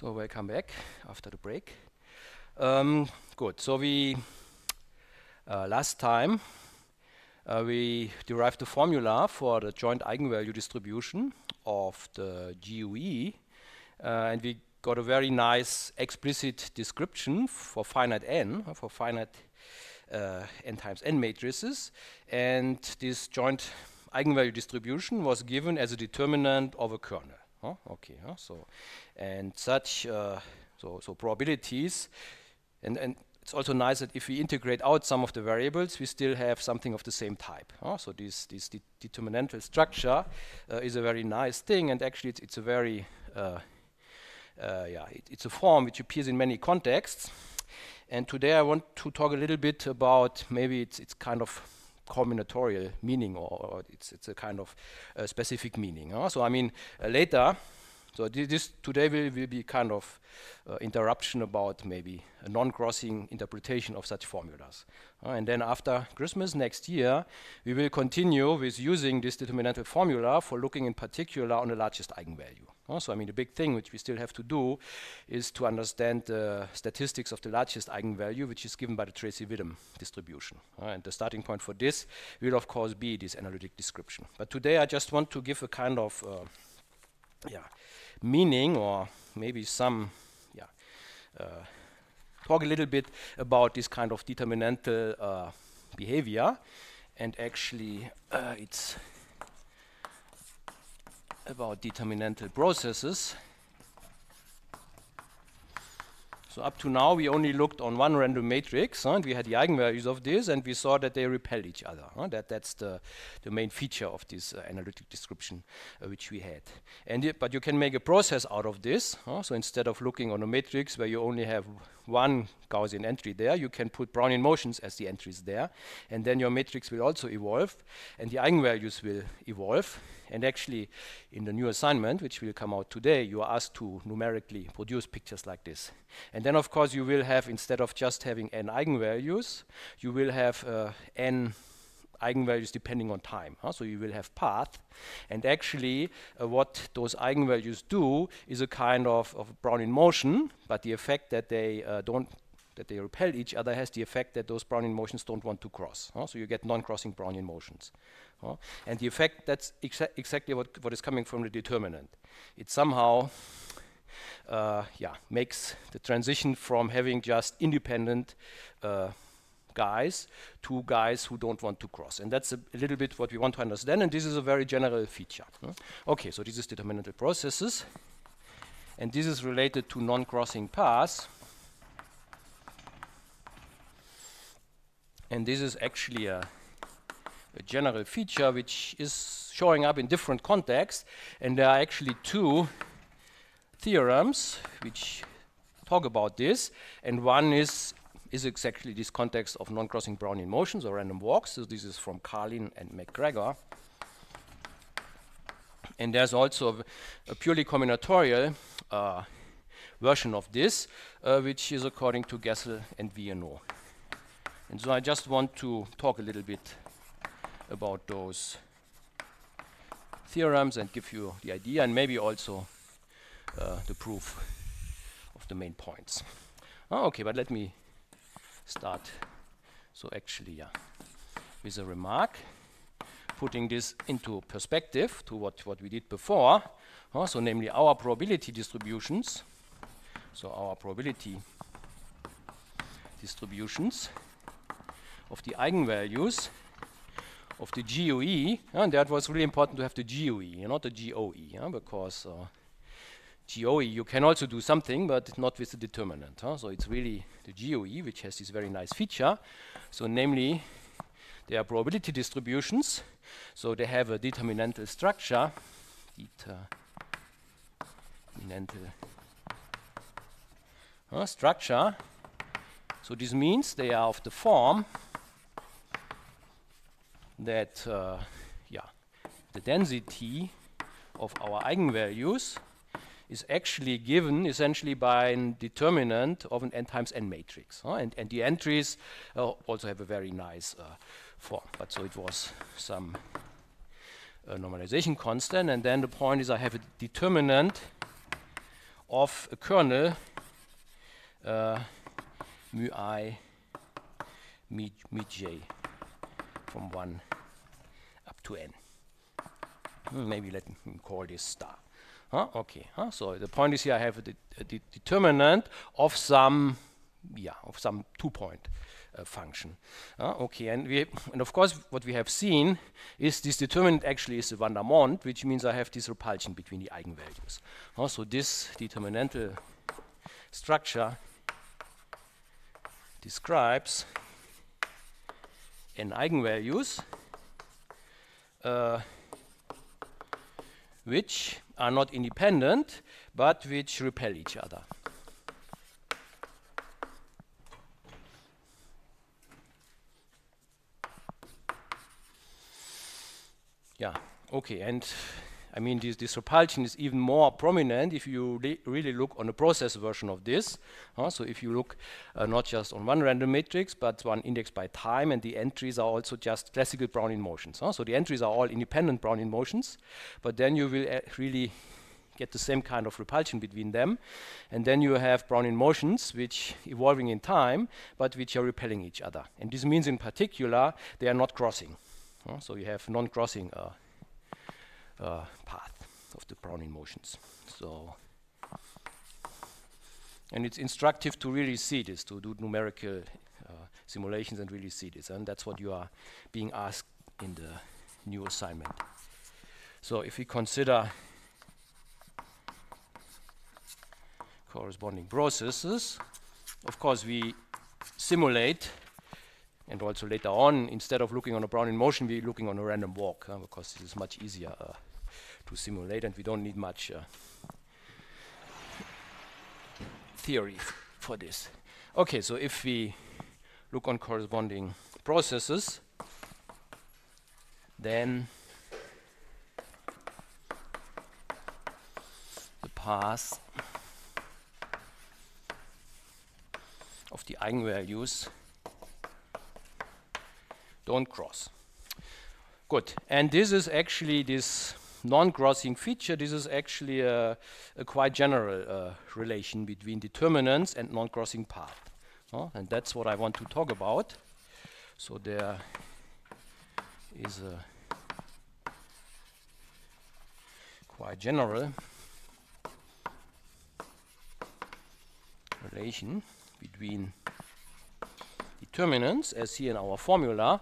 So welcome back after the break. Um, good. So we uh, last time uh, we derived the formula for the joint eigenvalue distribution of the GUE, uh, and we got a very nice explicit description for finite n, for finite uh, n times n matrices, and this joint eigenvalue distribution was given as a determinant of a kernel. Huh? Okay, huh? so and such uh, so so probabilities, and and it's also nice that if we integrate out some of the variables, we still have something of the same type. Huh? So this this de determinantal structure uh, is a very nice thing, and actually it's, it's a very uh, uh, yeah it, it's a form which appears in many contexts. And today I want to talk a little bit about maybe it's it's kind of combinatorial meaning or, or it's, it's a kind of uh, specific meaning. So I mean uh, later, so this today will, will be kind of uh, interruption about maybe a non-crossing interpretation of such formulas. Uh, and then after Christmas next year, we will continue with using this determinantal formula for looking in particular on the largest eigenvalue. Uh, so I mean the big thing which we still have to do is to understand the statistics of the largest eigenvalue which is given by the Tracy-Widom distribution. Uh, and the starting point for this will of course be this analytic description. But today I just want to give a kind of uh, yeah, meaning or maybe some yeah, uh, talk a little bit about this kind of determinantal uh, behavior and actually uh, it's about determinantal processes. So up to now, we only looked on one random matrix, huh, and we had the eigenvalues of this, and we saw that they repel each other. Huh? That that's the the main feature of this uh, analytic description uh, which we had. And but you can make a process out of this. Huh? So instead of looking on a matrix where you only have one Gaussian entry there, you can put Brownian motions as the entries there, and then your matrix will also evolve, and the eigenvalues will evolve. And actually, in the new assignment, which will come out today, you are asked to numerically produce pictures like this. And then, of course, you will have, instead of just having n eigenvalues, you will have uh, n eigenvalues depending on time. Huh? So you will have path. And actually, uh, what those eigenvalues do is a kind of, of Brownian motion, but the effect that they uh, don't that they repel each other has the effect that those Brownian motions don't want to cross. Huh? So you get non-crossing Brownian motions. Huh? And the effect, that's exa exactly what, what is coming from the determinant. It somehow uh, yeah, makes the transition from having just independent uh, guys to guys who don't want to cross. And that's a, a, little bit what we want to understand, and this is a very general feature. Okay, so this is determinantal processes, and this is related to non-crossing paths. And this is actually a, a general feature which is showing up in different contexts, and there are actually two theorems which talk about this, and one is is exactly this context of non-crossing Brownian motions or random walks. So this is from Karlin and McGregor. And there's also a, purely combinatorial uh, version of this, uh, which is according to Gessel and Viennot. And so I just want to talk a little bit about those theorems and give you the idea and maybe also uh, the proof of the main points. Oh, okay, but let me start. So actually, yeah, with a remark, putting this into perspective to what, what we did before. So namely our probability distributions. So our probability distributions of the eigenvalues of the GUE, and that was really important to have the GUE, not the GOE, yeah, because uh, GOE, you can also do something, but not with the determinant. Huh? So it's really the GUE which has this very nice feature. So namely, they are probability distributions. So they have a determinantal structure. Determinantal uh, structure. So this means they are of the form that uh, yeah, the density of our eigenvalues is actually given essentially by a determinant of an n times n matrix. And, and, the entries uh, also have a very nice uh, form. But so it was some uh, normalization constant. And then the point is I have a determinant of a kernel uh, mu i mu, mu j from 1 up to n. Maybe let me call this star. Huh? Okay. Huh? So the point is here I have a, de a de determinant of some, yeah, of some two-point uh, function. Uh, okay, and we and of course what we have seen is this determinant actually is a Vandermonde, which means I have this repulsion between the eigenvalues. Uh, so this determinantal structure describes n eigenvalues uh, which are not independent but which repel each other. Yeah, okay, and I mean, this, this repulsion is even more prominent if you really look on the process version of this. Uh, so if you look uh, not just on one random matrix, but one indexed by time, and the entries are also just classical Brownian motions. So the entries are all independent Brownian motions, but then you will uh, really get the same kind of repulsion between them. And then you have Brownian motions which evolving in time, but which are repelling each other. And this means in particular, they are not crossing. Uh, so you have non-crossing uh, uh, path of the Brownian motions. So, and it's instructive to really see this, to do numerical uh, simulations and really see this. And that's what you are being asked in the new assignment. So if we consider corresponding processes, of course we simulate and also later on, instead of looking on a Brownian motion, we're looking on a random walk, uh, because this is much easier uh, to simulate and we don't need much uh, theory for this. Okay, so if we look on corresponding processes, then the path of the eigenvalues don't cross. Good, and this is actually this non-crossing feature, this is actually a, a quite general uh, relation between determinants and non-crossing path. And that's what I want to talk about. So there is a quite general relation between determinants, as here in our formula,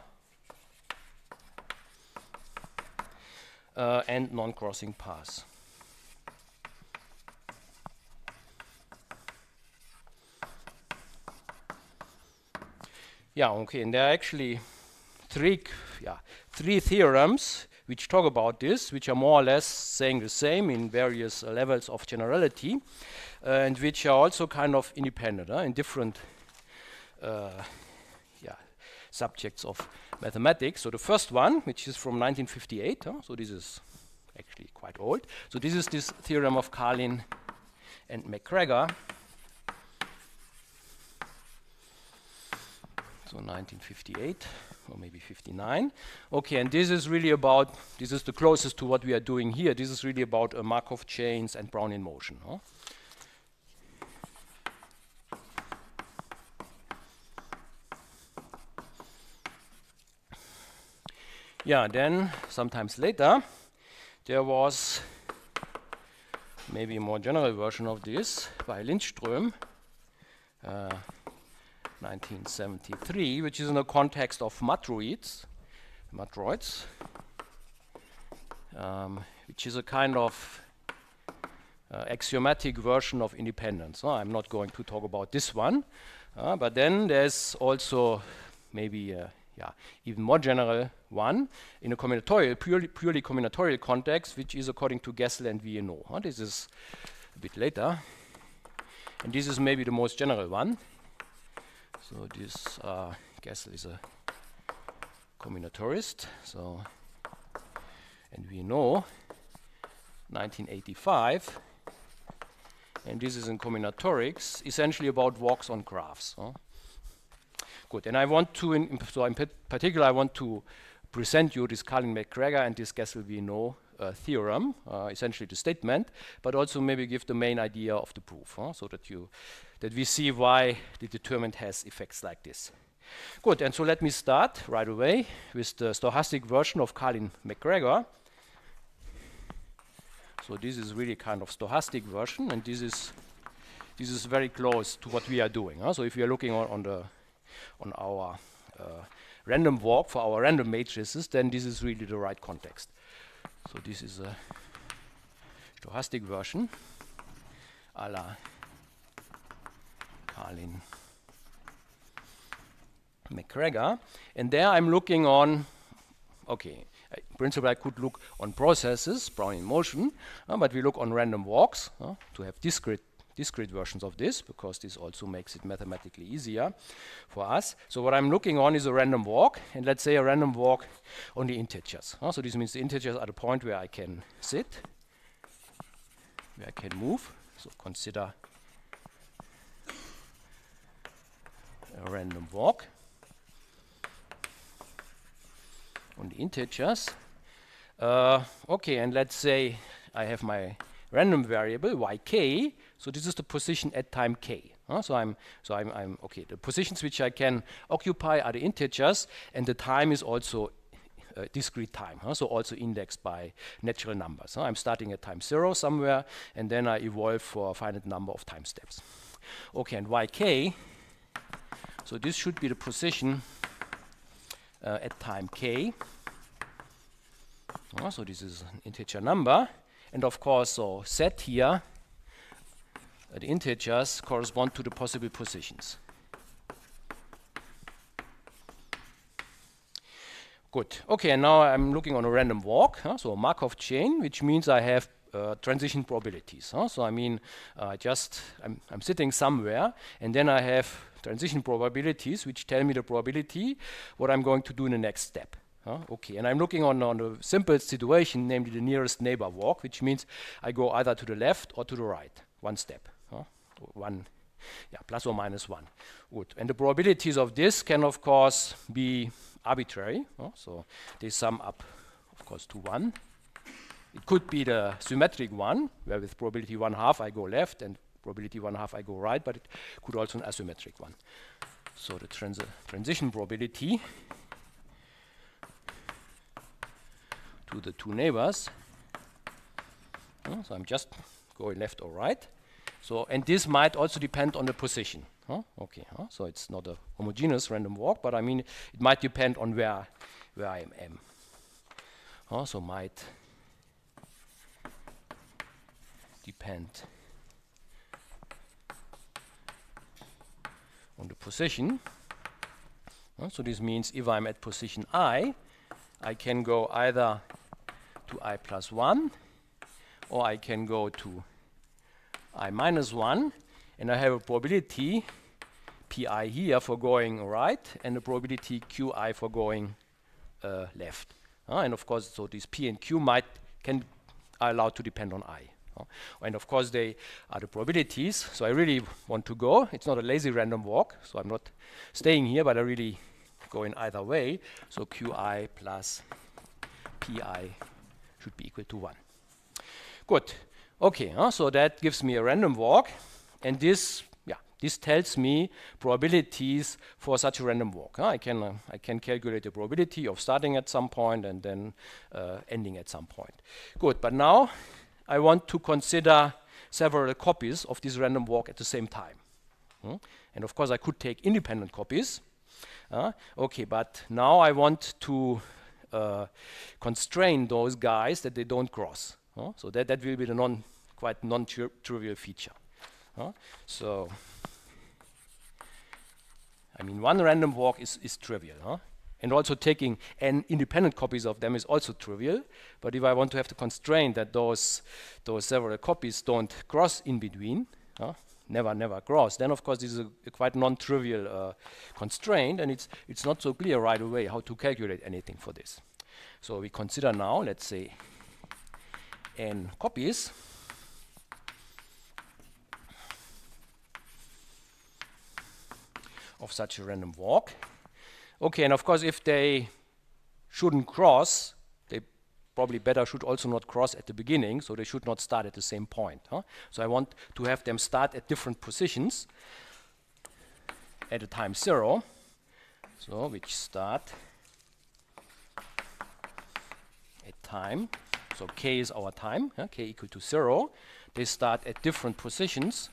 uh, and non-crossing paths. Yeah, okay, and there are actually three, yeah, three theorems which talk about this, which are more or less saying the same in various uh, levels of generality, uh, and which are also kind of independent uh, in different uh, subjects of mathematics. So the first one, which is from 1958, huh? so this is actually quite old. So this is this theorem of Karlin and McGregor. So 1958 or maybe 59. Okay, and this is really about, this is the closest to what we are doing here. This is really about uh, Markov chains and Brownian motion. Huh? Yeah, then sometimes later there was maybe a more general version of this by Lindström, uh, 1973, which is in the context of matroids, matroids, um, which is a kind of uh, axiomatic version of independence. Oh, I'm not going to talk about this one, uh, but then there's also maybe a yeah, even more general one in a combinatorial, purely, purely combinatorial context, which is according to Gessel and Viennot. Huh? This is a bit later. And this is maybe the most general one. So this uh, Gessel is a combinatorist. So, and we know 1985, and this is in combinatorics, essentially about walks on graphs. Huh? Good, and I want to, in, so in particular, I want to present you this Karlin McGregor and this Gessel Viennot uh, theorem, uh, essentially the statement, but also maybe give the main idea of the proof, huh? so that you that we see why the determinant has effects like this. Good, and so let me start right away with the stochastic version of Karlin-McGregor. So this is really kind of stochastic version, and this is this is very close to what we are doing. Huh? So if you are looking on, on the on our uh, random walk for our random matrices, then this is really the right context. So this is a stochastic version a la Karlin McGregor. And there I'm looking on, okay, in principle I could look on processes, Brownian motion, uh, but we look on random walks uh, to have discrete discrete versions of this because this also makes it mathematically easier for us. So what I'm looking on is a random walk and let's say a random walk on the integers. Uh, so this means the integers are the point where I can sit, where I can move. So consider a random walk on the integers. Uh, okay, and let's say I have my random variable yk. So this is the position at time k. Uh, so I'm so I'm, I'm okay. The positions which I can occupy are the integers, and the time is also uh, discrete time. Huh? So also indexed by natural numbers. Huh? I'm starting at time zero somewhere, and then I evolve for a finite number of time steps. Okay, and yk. So this should be the position uh, at time k. Uh, so this is an integer number. And of course, so set here, the integers correspond to the possible positions. Good. Okay, and now I'm looking on a random walk, huh? so a Markov chain, which means I have uh, transition probabilities. Huh? So I mean, uh, just I'm, I'm sitting somewhere, and then I have transition probabilities, which tell me the probability what I'm going to do in the next step. Huh? Okay, and I'm looking on, on a simple situation, namely the nearest neighbor walk, which means I go either to the left or to the right, one step? One, yeah, plus or minus one. Good. And the probabilities of this can, of course, be arbitrary. So they sum up, of course, to one. It could be the symmetric one, where with probability one half I go left and probability one half I go right, but it could also an asymmetric one. So the trans transition probability to the two neighbors. So I'm just going left or right. So and this might also depend on the position. Huh? Okay, huh? so it's not a homogeneous random walk, but I mean it might depend on where where I am. Huh? So might depend on the position. so this means if I'm at position i, I can go either to i plus 1 or I can go to i minus 1 and I have a probability pi here for going right and a probability qi for going uh, left. Uh, and of course, so these p and q might can are allowed to depend on i. Uh, and of course, they are the probabilities. So I really want to go. It's not a lazy random walk, so I'm not staying here, but I really go in either way. So qi plus pi should be equal to 1. Good. Okay, uh, so that gives me a random walk, and this, yeah, this tells me probabilities for such a random walk. Uh, I can uh, I can calculate the probability of starting at some point and then uh, ending at some point. Good, but now I want to consider several copies of this random walk at the same time. Hmm? And of course, I could take independent copies. Okay, but now I want to uh, constrain those guys that they don't cross. Uh, so that, that will be the non quite non-trivial feature. Uh, so, I mean, one random walk is, is trivial. And also taking n independent copies of them is also trivial. But if I want to have the constraint that those, those several copies don't cross in between, never, never cross, then of course this is a, a quite non-trivial uh, constraint, and it's, it's not so clear right away how to calculate anything for this. So we consider now, let's say, n copies. of such a random walk. Okay, and of course, if they shouldn't cross, they probably better should also not cross at the beginning, so they should not start at the same point. Huh? So I want to have them start at different positions at a time zero, so which start at time, so k is our time, huh? k equal to zero, they start at different positions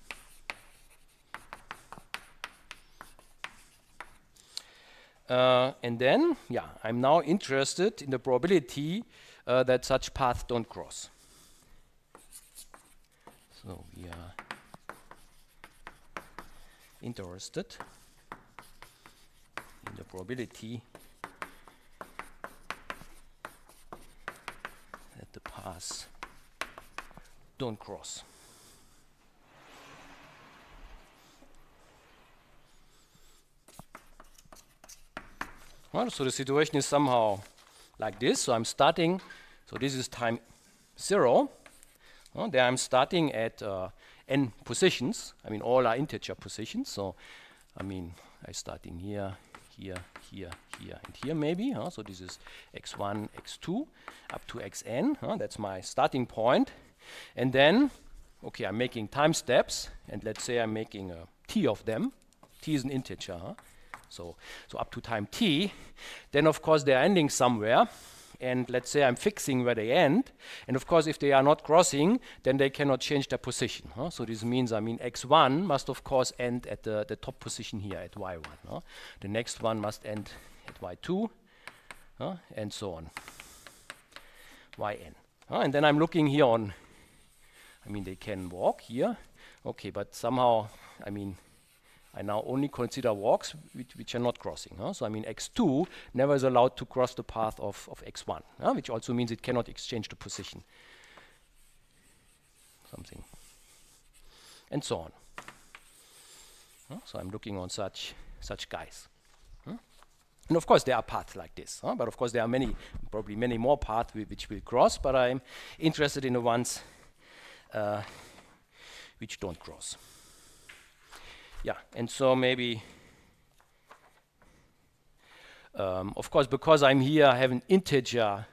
Uh, and then, yeah, I'm now interested in the probability uh, that such paths don't cross. So we are interested in the probability the paths don't cross. Well, so the situation is somehow like this. So I'm starting, so this is time zero. Well, there I'm starting at uh, n positions. I mean, all are integer positions. So, I mean, I'm starting here, here, here, here, and here maybe. Huh? So this is x1, x2, up to xn. Huh? That's my starting point. And then, okay, I'm making time steps. And let's say I'm making a t of them. t is an integer. Huh? So, so up to time t. Then of course they're ending somewhere. And let's say I'm fixing where they end. And of course, if they are not crossing, then they cannot change their position. Huh? So this means, I mean, x1 must of course end at the, the top position here at y1. Huh? The next one must end at y2, huh? and so on. yn. And then I'm looking here on, I mean, they can walk here. Okay, but somehow, I mean, I now only consider walks which, which are not crossing. Huh? So I mean x2 never is allowed to cross the path of, of x1, huh? which also means it cannot exchange the position. Something. And so on. Huh? So I'm looking on such such guys. And of course there are paths like this, but of course there are many, probably many more paths which will cross, but I'm interested in the ones uh, which don't cross yeah, and so maybe, um, of course, because I'm here, I have an integer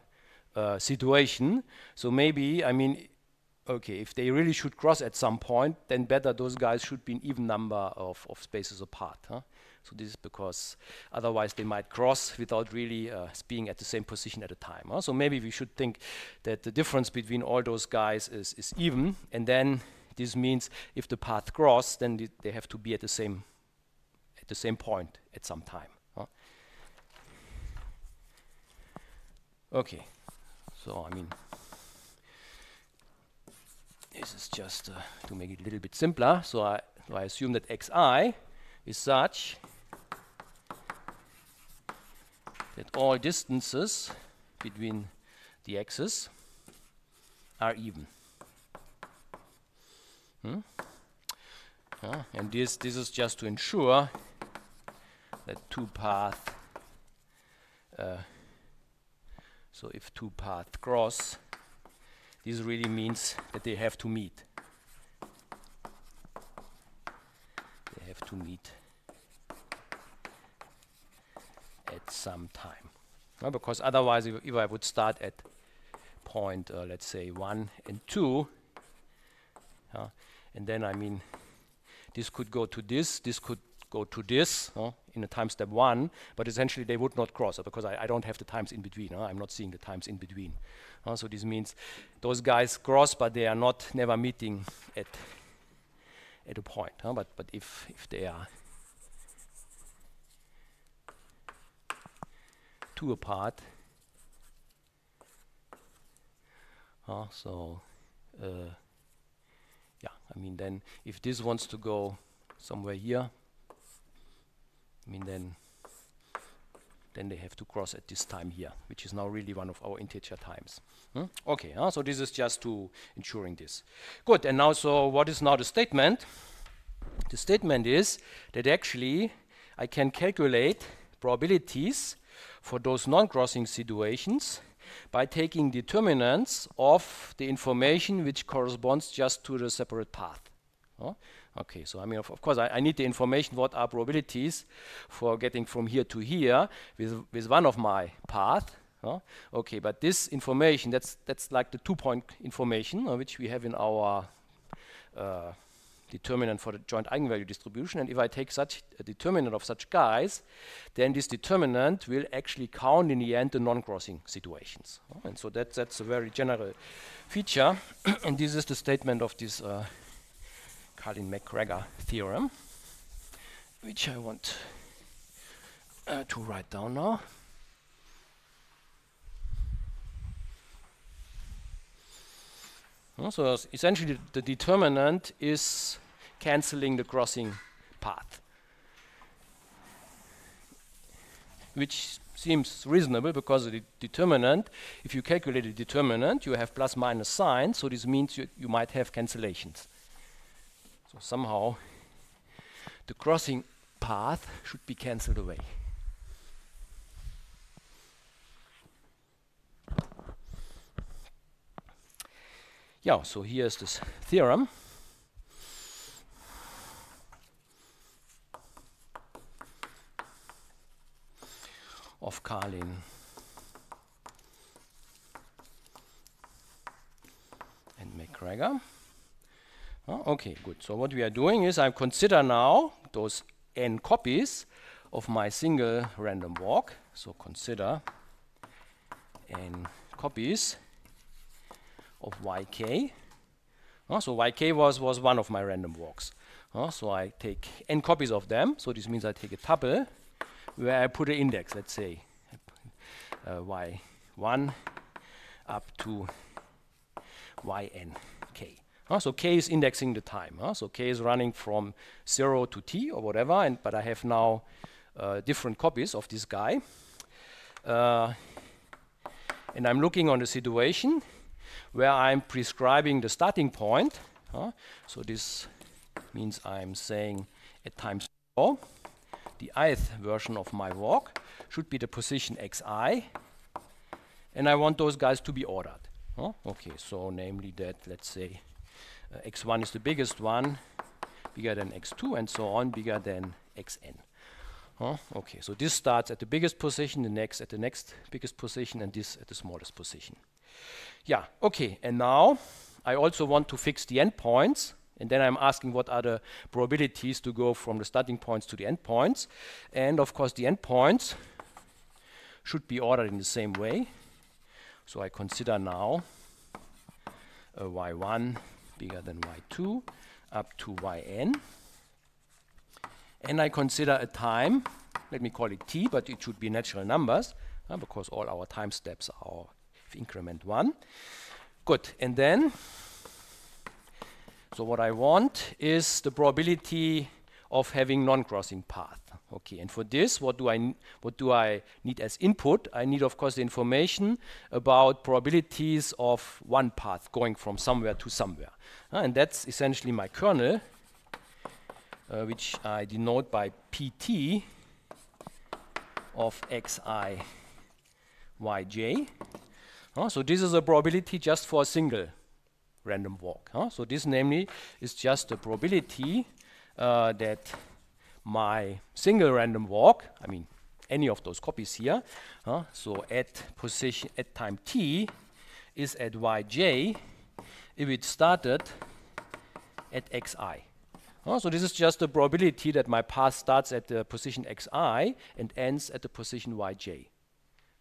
uh, situation. So maybe, I mean, okay, if they really should cross at some point, then better those guys should be an even number of, of spaces apart. Huh? So this is because otherwise they might cross without really uh, being at the same position at a time. Huh? So maybe we should think that the difference between all those guys is, is even, and then this means if the path cross, then th they have to be at the same at the same point at some time. Huh? Okay, so I mean, this is just uh, to make it a little bit simpler. So I, so I assume that xi is such that all distances between the x's are even. Hmm? Yeah, and this, this is just to ensure that two path, uh, so if two paths cross, this really means that they have to meet. They have to meet at some time. because otherwise, if, if, I would start at point, uh, let's say 1 and 2, uh, and then, I mean, this could go to this, this could go to this in a time step one, but essentially they would not cross uh, because I, I, don't have the times in between. I'm not seeing the times in between. Uh, so this means those guys cross, but they are not never meeting at at a point. but but if if they are two apart, so. Uh, I mean, then if this wants to go somewhere here, I mean, then then they have to cross at this time here, which is now really one of our integer times. Hmm? Okay, uh, so this is just to ensuring this. Good, and now, so what is now the statement? The statement is that actually I can calculate probabilities for those non-crossing situations by taking determinants of the information which corresponds just to the separate path. Oh? Okay, so I mean, of, of course, I, I, need the information what are probabilities for getting from here to here with, with one of my path. Huh? Okay, but this information, that's, that's like the two-point information uh, which we have in our uh, determinant for the joint eigenvalue distribution. And if I take such a determinant of such guys, then this determinant will actually count in the end the non-crossing situations. Uh, and so that, that's a very general feature. and this is the statement of this uh, Karlin-McGregor theorem, which I want uh, to write down now. Uh, so essentially the determinant is cancelling the crossing path, which seems reasonable because the determinant, if you calculate the determinant, you have plus minus sign, so this means you, you might have cancellations. So somehow the crossing path should be cancelled away. Yeah, so here is this theorem. Of Karlin. And McGregor. Oh, okay, good. So what we are doing is I consider now those n copies of my single random walk. So consider n copies of yk. Uh, so yk was, was one of my random walks. Uh, so I take n copies of them. So this means I take a tuple where I put an index, let's say uh, y1 up to yn k. Uh, so k is indexing the time. Uh, so k is running from 0 to t or whatever, and but I have now uh, different copies of this guy. Uh, and I'm looking on the situation where I'm prescribing the starting point. So this means I'm saying at time 0, the ith version of my walk should be the position xi, and I want those guys to be ordered. Uh, okay, so namely that, let's say, uh, x1 is the biggest one, bigger than x2, and so on, bigger than xn. Uh, okay, so this starts at the biggest position, the next at the next biggest position, and this at the smallest position. Yeah, okay, and now I also want to fix the endpoints. And then I'm asking what are the probabilities to go from the starting points to the endpoints. And of course, the endpoints should be ordered in the same way. So I consider now a y1 bigger than y2 up to yn. And I consider a time, let me call it t, but it should be natural numbers, uh, because all our time steps are increment 1. Good, and then, so what I want is the probability of having non-crossing path. Okay, and for this, what do I what do I need as input? I need, of course, the information about probabilities of one path going from somewhere to somewhere, uh, and that's essentially my kernel, uh, which I denote by pt of xi yj. Uh, so this is a probability just for a single random walk. Uh, so this namely is just the probability uh, that my single random walk, I mean any of those copies here, uh, so at position at time t is at yj if it started at xi. Uh, so this is just the probability that my path starts at the position xi and ends at the position yj.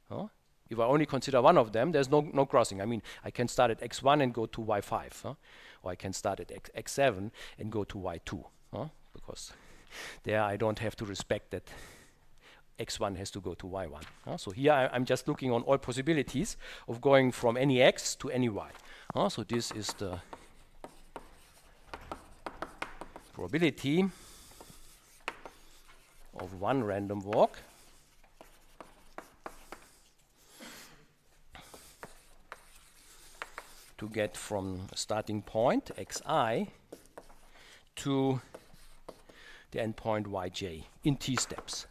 Uh, if I only consider one of them, there's no, no crossing. I mean, I can start at x1 and go to y5, huh? or I can start at x, x7 and go to y2, huh? because there I don't have to respect that x1 has to go to y1. Huh? So here I, am just looking on all possibilities of going from any x to any y. Huh? So this is the probability of one random walk to get from starting point xi to the endpoint yj in t steps.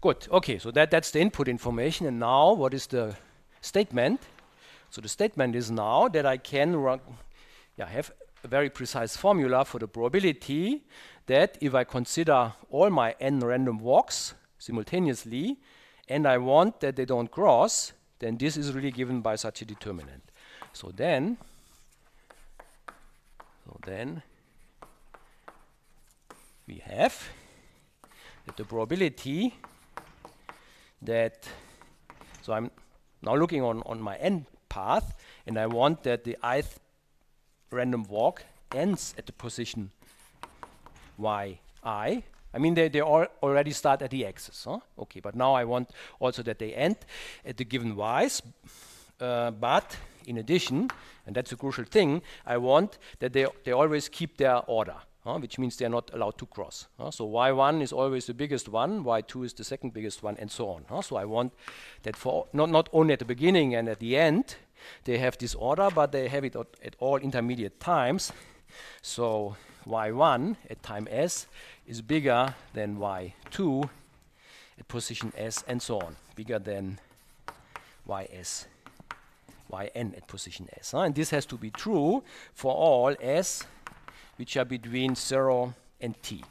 Good, okay, so that, that's the input information. And now what is the statement? So the statement is now that I can run, yeah, have a very precise formula for the probability that if I consider all my n random walks simultaneously, and I want that they don't cross, then this is really given by such a determinant. So then, so then we have that the probability that, so I'm now looking on, on my end path, and I want that the ith random walk ends at the position yi. I mean, they, they already start at the axis. Huh? Okay, but now I want also that they end at the given y's. Uh, but in addition, and that's a crucial thing, I want that they, they always keep their order. Uh, which means they're not allowed to cross. Uh, so y1 is always the biggest one, y2 is the second biggest one, and so on. So I want that for not, not only at the beginning and at the end, they have this order, but they have it at all intermediate times. So y1 at time s is bigger than y2 at position s, and so on, bigger than ys yn at position s. and this has to be true for all s which are between 0 and t.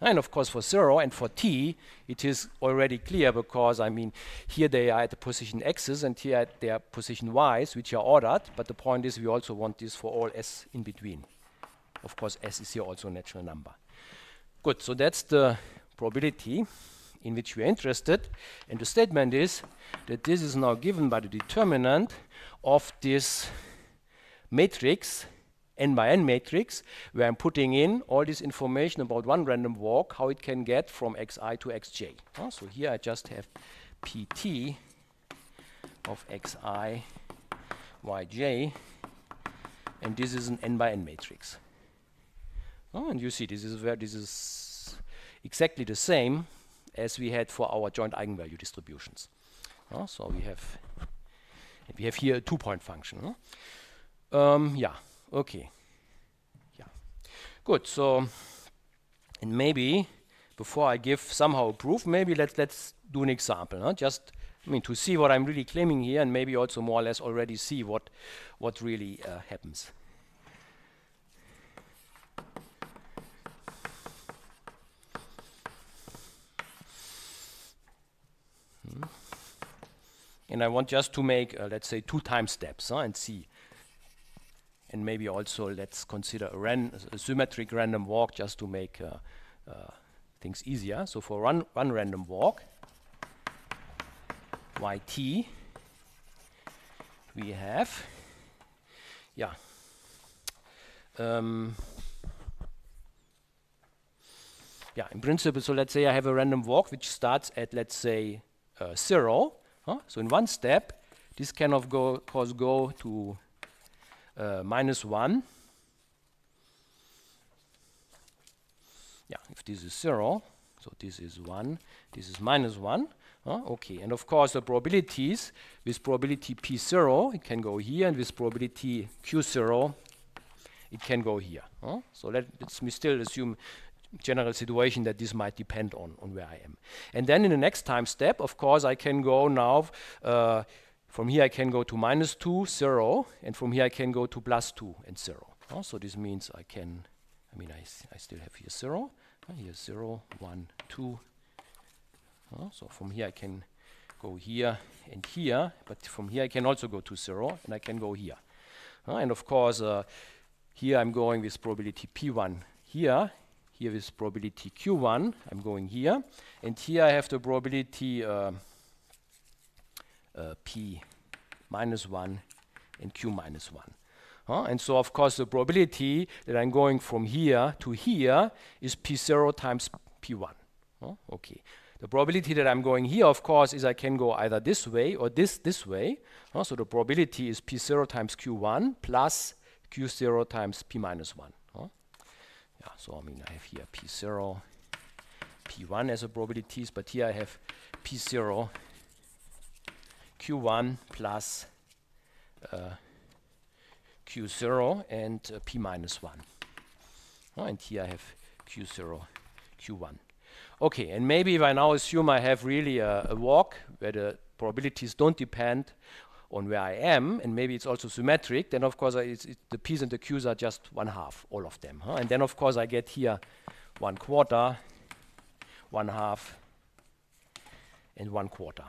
And of course for 0 and for t, it is already clear because, I mean, here they are at the position x's and here at their position y's, which are ordered. But the point is we also want this for all s in between. Of course, s is here also a natural number. Good, so that's the probability in which we are interested. And the statement is that this is now given by the determinant of this matrix n by n matrix where I'm putting in all this information about one random walk, how it can get from xi to xj. So here I just have pt of xi yj, and this is an n by n matrix. Oh, and you see this is where this is exactly the same as we had for our joint eigenvalue distributions. Uh, so we have we have here a two-point function. Um, yeah. Okay. Yeah. Good. So, and maybe before I give somehow a proof, maybe let's let's do an example. Huh? Just I mean to see what I'm really claiming here, and maybe also more or less already see what what really uh, happens. And I want just to make, uh, let's say, two time steps and see and maybe also let's consider a, ran a symmetric random walk just to make uh, uh, things easier. So for one, one random walk, yt, we have, yeah, um, yeah, in principle, so let's say I have a random walk which starts at, let's say, uh, zero. Huh? So in one step, this can of go, course go to uh, minus 1. Yeah, if this is 0, so this is 1, this is minus 1. Uh, okay, and of course the probabilities, with probability P0, it can go here, and with probability Q0, it can go here. So let, us still assume general situation that this might depend on, on where I am. And then in the next time step, of course, I can go now uh, from here I can go to minus 2, 0, and from here I can go to plus 2 and 0. Oh, so this means I can, I mean, I, I still have here 0, uh, here 0, 1, 2. Oh, so from here I can go here and here, but from here I can also go to 0, and I can go here. Uh, and of course, uh, here I'm going with probability P1 here, here with probability Q1, I'm going here, and here I have the probability uh, uh, p minus 1 and q minus 1. Uh, and so, of course, the probability that I'm going from here to here is p0 times p1. Uh, okay. The probability that I'm going here, of course, is I can go either this way or this this way. Uh, so the probability is p0 times q1 plus q0 times p minus 1. Yeah, so I mean I have here p0, p1 as a probabilities, but here I have p0 q1 plus uh, q0 and uh, p minus 1. Oh, and here I have q0, q1. Okay, and maybe if I now assume I have really a, a walk where the probabilities don't depend on where I am, and maybe it's also symmetric, then of course it's the p's and the q's are just one half, all of them. Huh? And then of course I get here one quarter, one half, and 1 quarter.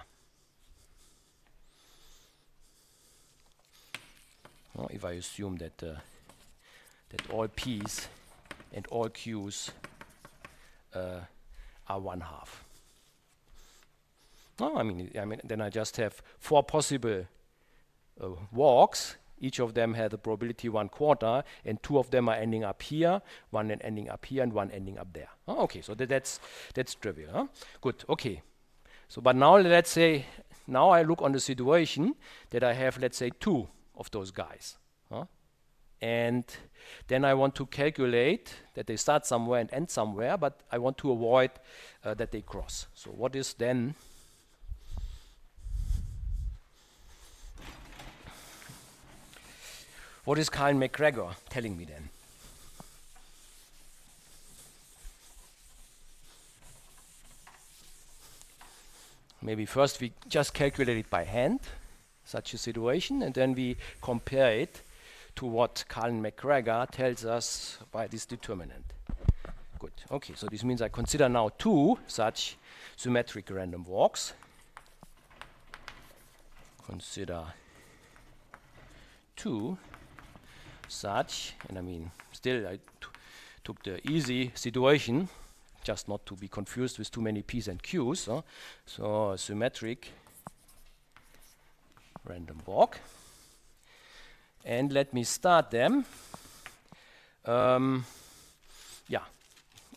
Well, if I assume that uh, that all p's and all q's uh, are one half. No, I mean, I mean, then I just have four possible walks. Each of them has a probability one quarter, and two of them are ending up here, one ending up here, and one ending up there. Oh, okay, so that that's that's trivial. Huh? Good. Okay. So, but now let's say now I look on the situation that I have, let's say, two of those guys. Huh? And then I want to calculate that they start somewhere and end somewhere, but I want to avoid uh, that they cross. So what is then What is Karlin-McGregor telling me then? Maybe first we just calculate it by hand, such a situation, and then we compare it to what Karlin-McGregor tells us by this determinant. Good. Okay, so this means I consider now two such symmetric random walks. Consider two such, and I mean, still I took the easy situation, just not to be confused with too many P's and Q's. Huh? So symmetric random walk. And let me start them. Um, yeah,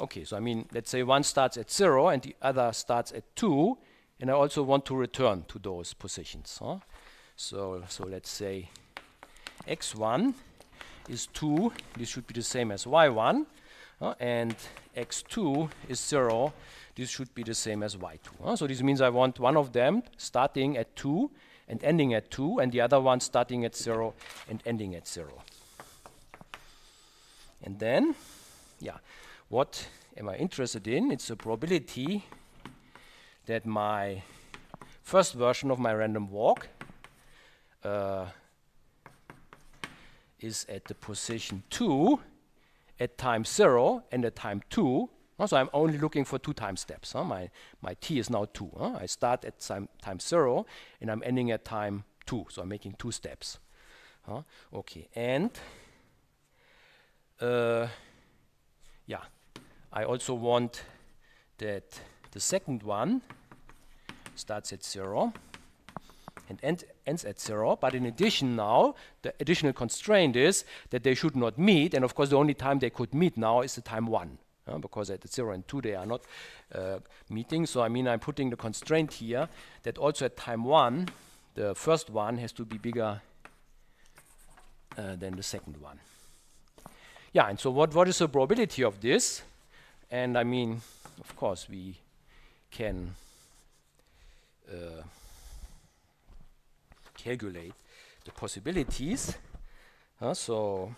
okay, so I mean, let's say one starts at zero and the other starts at two, and I also want to return to those positions. Huh? So, so let's say x1 is 2, this should be the same as y1, uh, and x2 is 0, this should be the same as y2. Uh, so this means I want one of them starting at 2 and ending at 2, and the other one starting at 0 and ending at 0. And then, yeah, what am I interested in? It's a probability that my first version of my random walk uh, is at the position 2 at time 0 and at time 2. so I'm only looking for two time steps. Huh? My, my t is now 2. Huh? I start at time, time 0 and I'm ending at time 2. So I'm making two steps. Huh? Okay, and uh, yeah, I also want that the second one starts at 0 and end, ends at zero. But in addition now, the additional constraint is that they should not meet. And of course, the only time they could meet now is the time one. Uh, because at the zero and two they are not uh, meeting. So I mean, I'm putting the constraint here that also at time one, the first one has to be bigger uh, than the second one. Yeah, and so what, what is the probability of this? And I mean, of course, we can uh, calculate the possibilities. Uh, so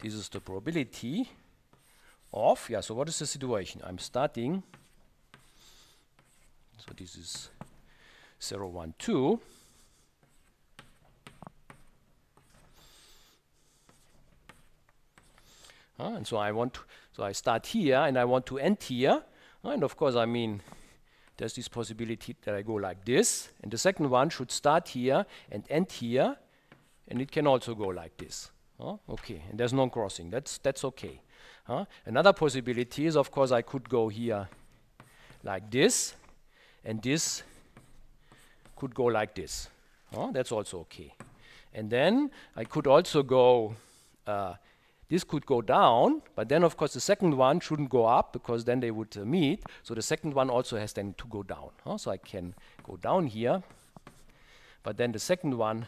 this is the probability of, yeah, so what is the situation? I'm starting, so this is 0, 1, 2. Uh, and so I want to, so I start here and I want to end here. Uh, and of course, I mean, there's this possibility that I go like this. And the second one should start here and end here. And it can also go like this. Okay, and there's no crossing. That's, that's okay. Another possibility is, of course, I could go here like this. And this could go like this. That's also okay. And then I could also go uh, this could go down, but then of course the second one shouldn't go up because then they would uh, meet. So the second one also has then to go down. Huh? So I can go down here, but then the second one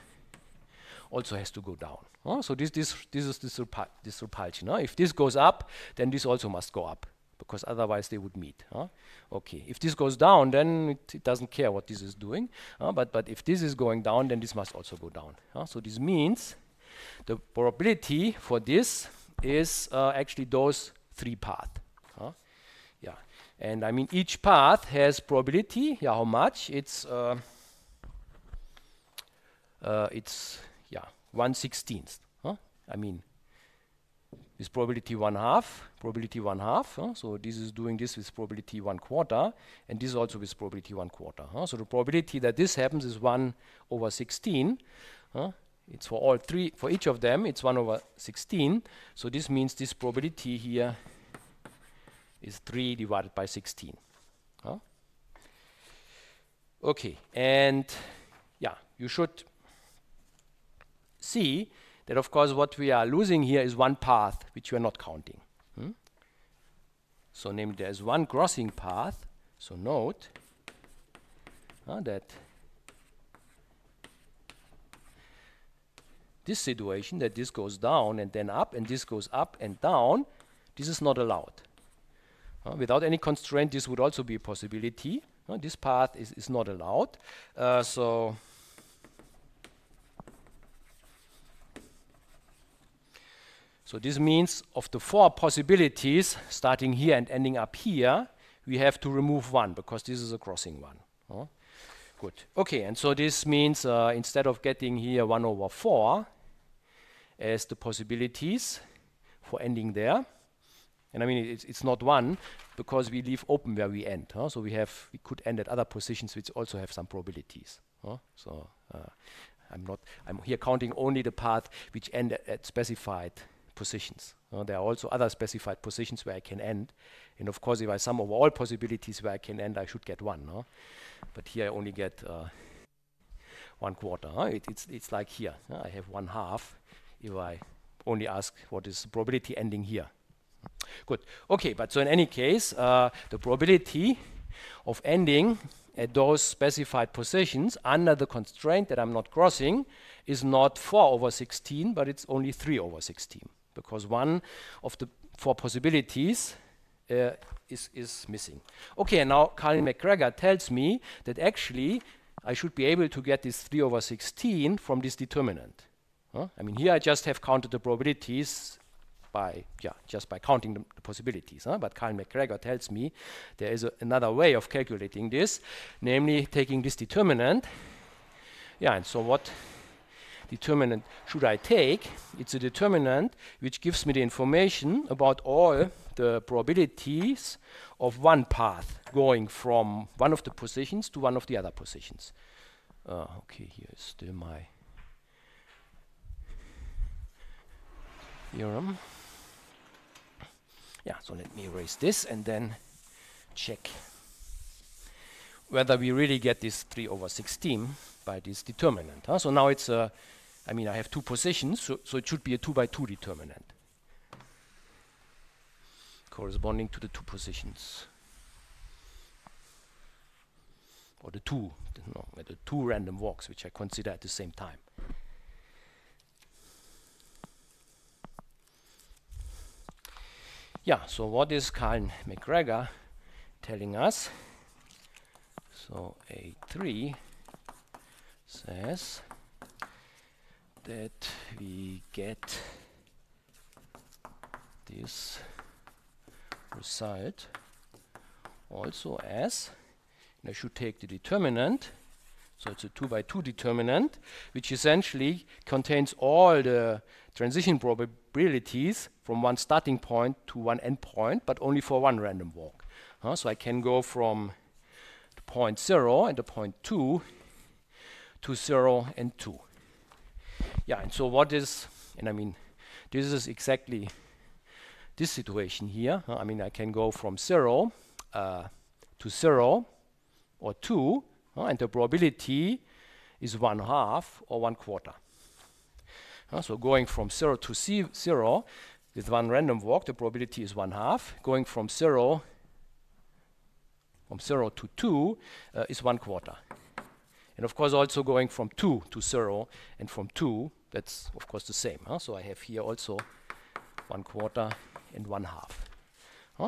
also has to go down. Huh? So this, this, this is this, this repulsion. Huh? If this goes up, then this also must go up because otherwise they would meet. Huh? Okay, if this goes down, then it, it, doesn't care what this is doing. But, but if this is going down, then this must also go down. So this means the probability for this is uh, actually those three paths. Huh? Yeah, and I mean each path has probability. Yeah, how much? It's uh, uh, it's yeah one sixteenth. Huh? I mean with probability one half, probability one half. Huh? So this is doing this with probability one quarter, and this also with probability one quarter. Huh? So the probability that this happens is 1 over 16. Huh? It's for all three, for each of them, it's 1 over 16. So this means this probability here is 3 divided by 16. Huh? Okay, and yeah, you should see that of course what we are losing here is one path which we are not counting. Hmm? So namely there is one crossing path, so note uh, that this situation that this goes down and then up and this goes up and down, this is not allowed. Uh, without any constraint, this would also be a possibility. Uh, this path is, is not allowed. Uh, so So this means of the four possibilities, starting here and ending up here, we have to remove one because this is a crossing one. Oh. Good. Okay, and so this means uh, instead of getting here 1 over 4 as the possibilities for ending there, and I mean it's, it's not 1 because we leave open where we end. Huh? So we have we could end at other positions which also have some probabilities. Huh? So uh, I'm not I'm here counting only the path which end at, at specified positions. Uh, there are also other specified positions where I can end. And of course, if I sum over all possibilities where I can end, I should get one. No? But here I only get uh, one quarter. Huh? It, it's, it's like here. Uh, I have one half if I only ask what is the probability ending here. Good. Okay, but so in any case, uh, the probability of ending at those specified positions under the constraint that I'm not crossing is not 4 over 16, but it's only 3 over 16 because one of the four possibilities uh, is, is missing. Okay, and now Karlin-McGregor tells me that actually I should be able to get this 3 over 16 from this determinant. I mean, here I just have counted the probabilities by, yeah, just by counting the, the possibilities. Huh? But Karlin-McGregor tells me there is a, another way of calculating this, namely taking this determinant. Yeah, and so what determinant should I take? It's a determinant which gives me the information about all the probabilities of one path going from one of the positions to one of the other positions. Uh, okay, here is still my theorem. Yeah, so let me erase this and then check whether we really get this 3 over 16 by this determinant. Huh? So now it's a I mean, I have two positions, so, so it should be a 2 by 2 determinant corresponding to the two positions. Or the two, no, the two random walks, which I consider at the same time. Yeah, so what is Carl McGregor telling us? So A3 says that we get this result also as, and I should take the determinant, so it's a 2 by 2 determinant, which essentially contains all the transition probabilities from one starting point to one end point, but only for one random walk. Uh, so I can go from the point 0 and the point 2 to 0 and 2. Yeah, and so what is, and I mean, this is exactly this situation here. Uh, I mean, I can go from 0 uh, to 0 or 2, uh, and the probability is 1 half or 1 quarter. Uh, so going from 0 to C 0 with one random walk, the probability is 1 half. Going from 0 from 0 to 2 uh, is 1 quarter. And of course, also going from 2 to 0 and from 2, that's of course the same. Huh? So I have here also 1 quarter and 1 half.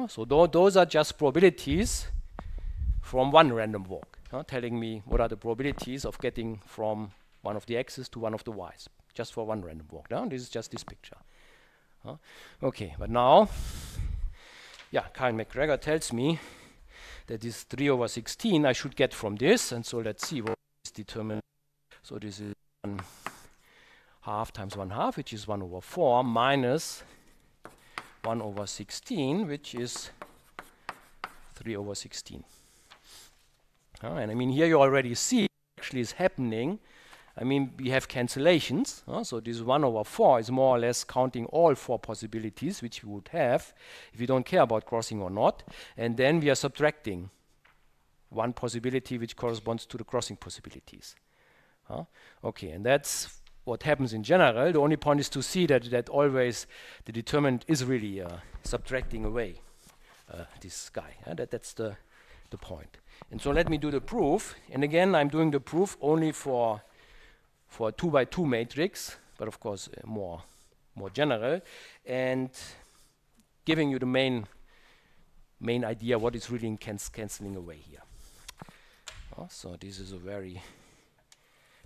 So th those are just probabilities from one random walk, telling me what are the probabilities of getting from one of the x's to one of the y's, just for one random walk. Now this is just this picture. Okay, but now, yeah, Karlin-McGregor tells me that this 3 over 16 I should get from this, and so let's see what is determined. So this is 1 half times 1 half, which is 1 over 4, minus 1 over 16, which is 3 over 16. Uh, and I mean, here you already see actually is happening. I mean, we have cancellations. Uh, so this 1 over 4 is more or less counting all four possibilities which we would have if we don't care about crossing or not. And then we are subtracting one possibility which corresponds to the crossing possibilities. Uh, okay, and that's what happens in general. The only point is to see that, that always the determinant is really uh, subtracting away uh, this guy. that, that's the, the point. And so let me do the proof. And again, I'm doing the proof only for, for a 2 by 2 matrix, but of course uh, more, more general. And giving you the main, main idea what is really cancelling away here. Oh, so this is a very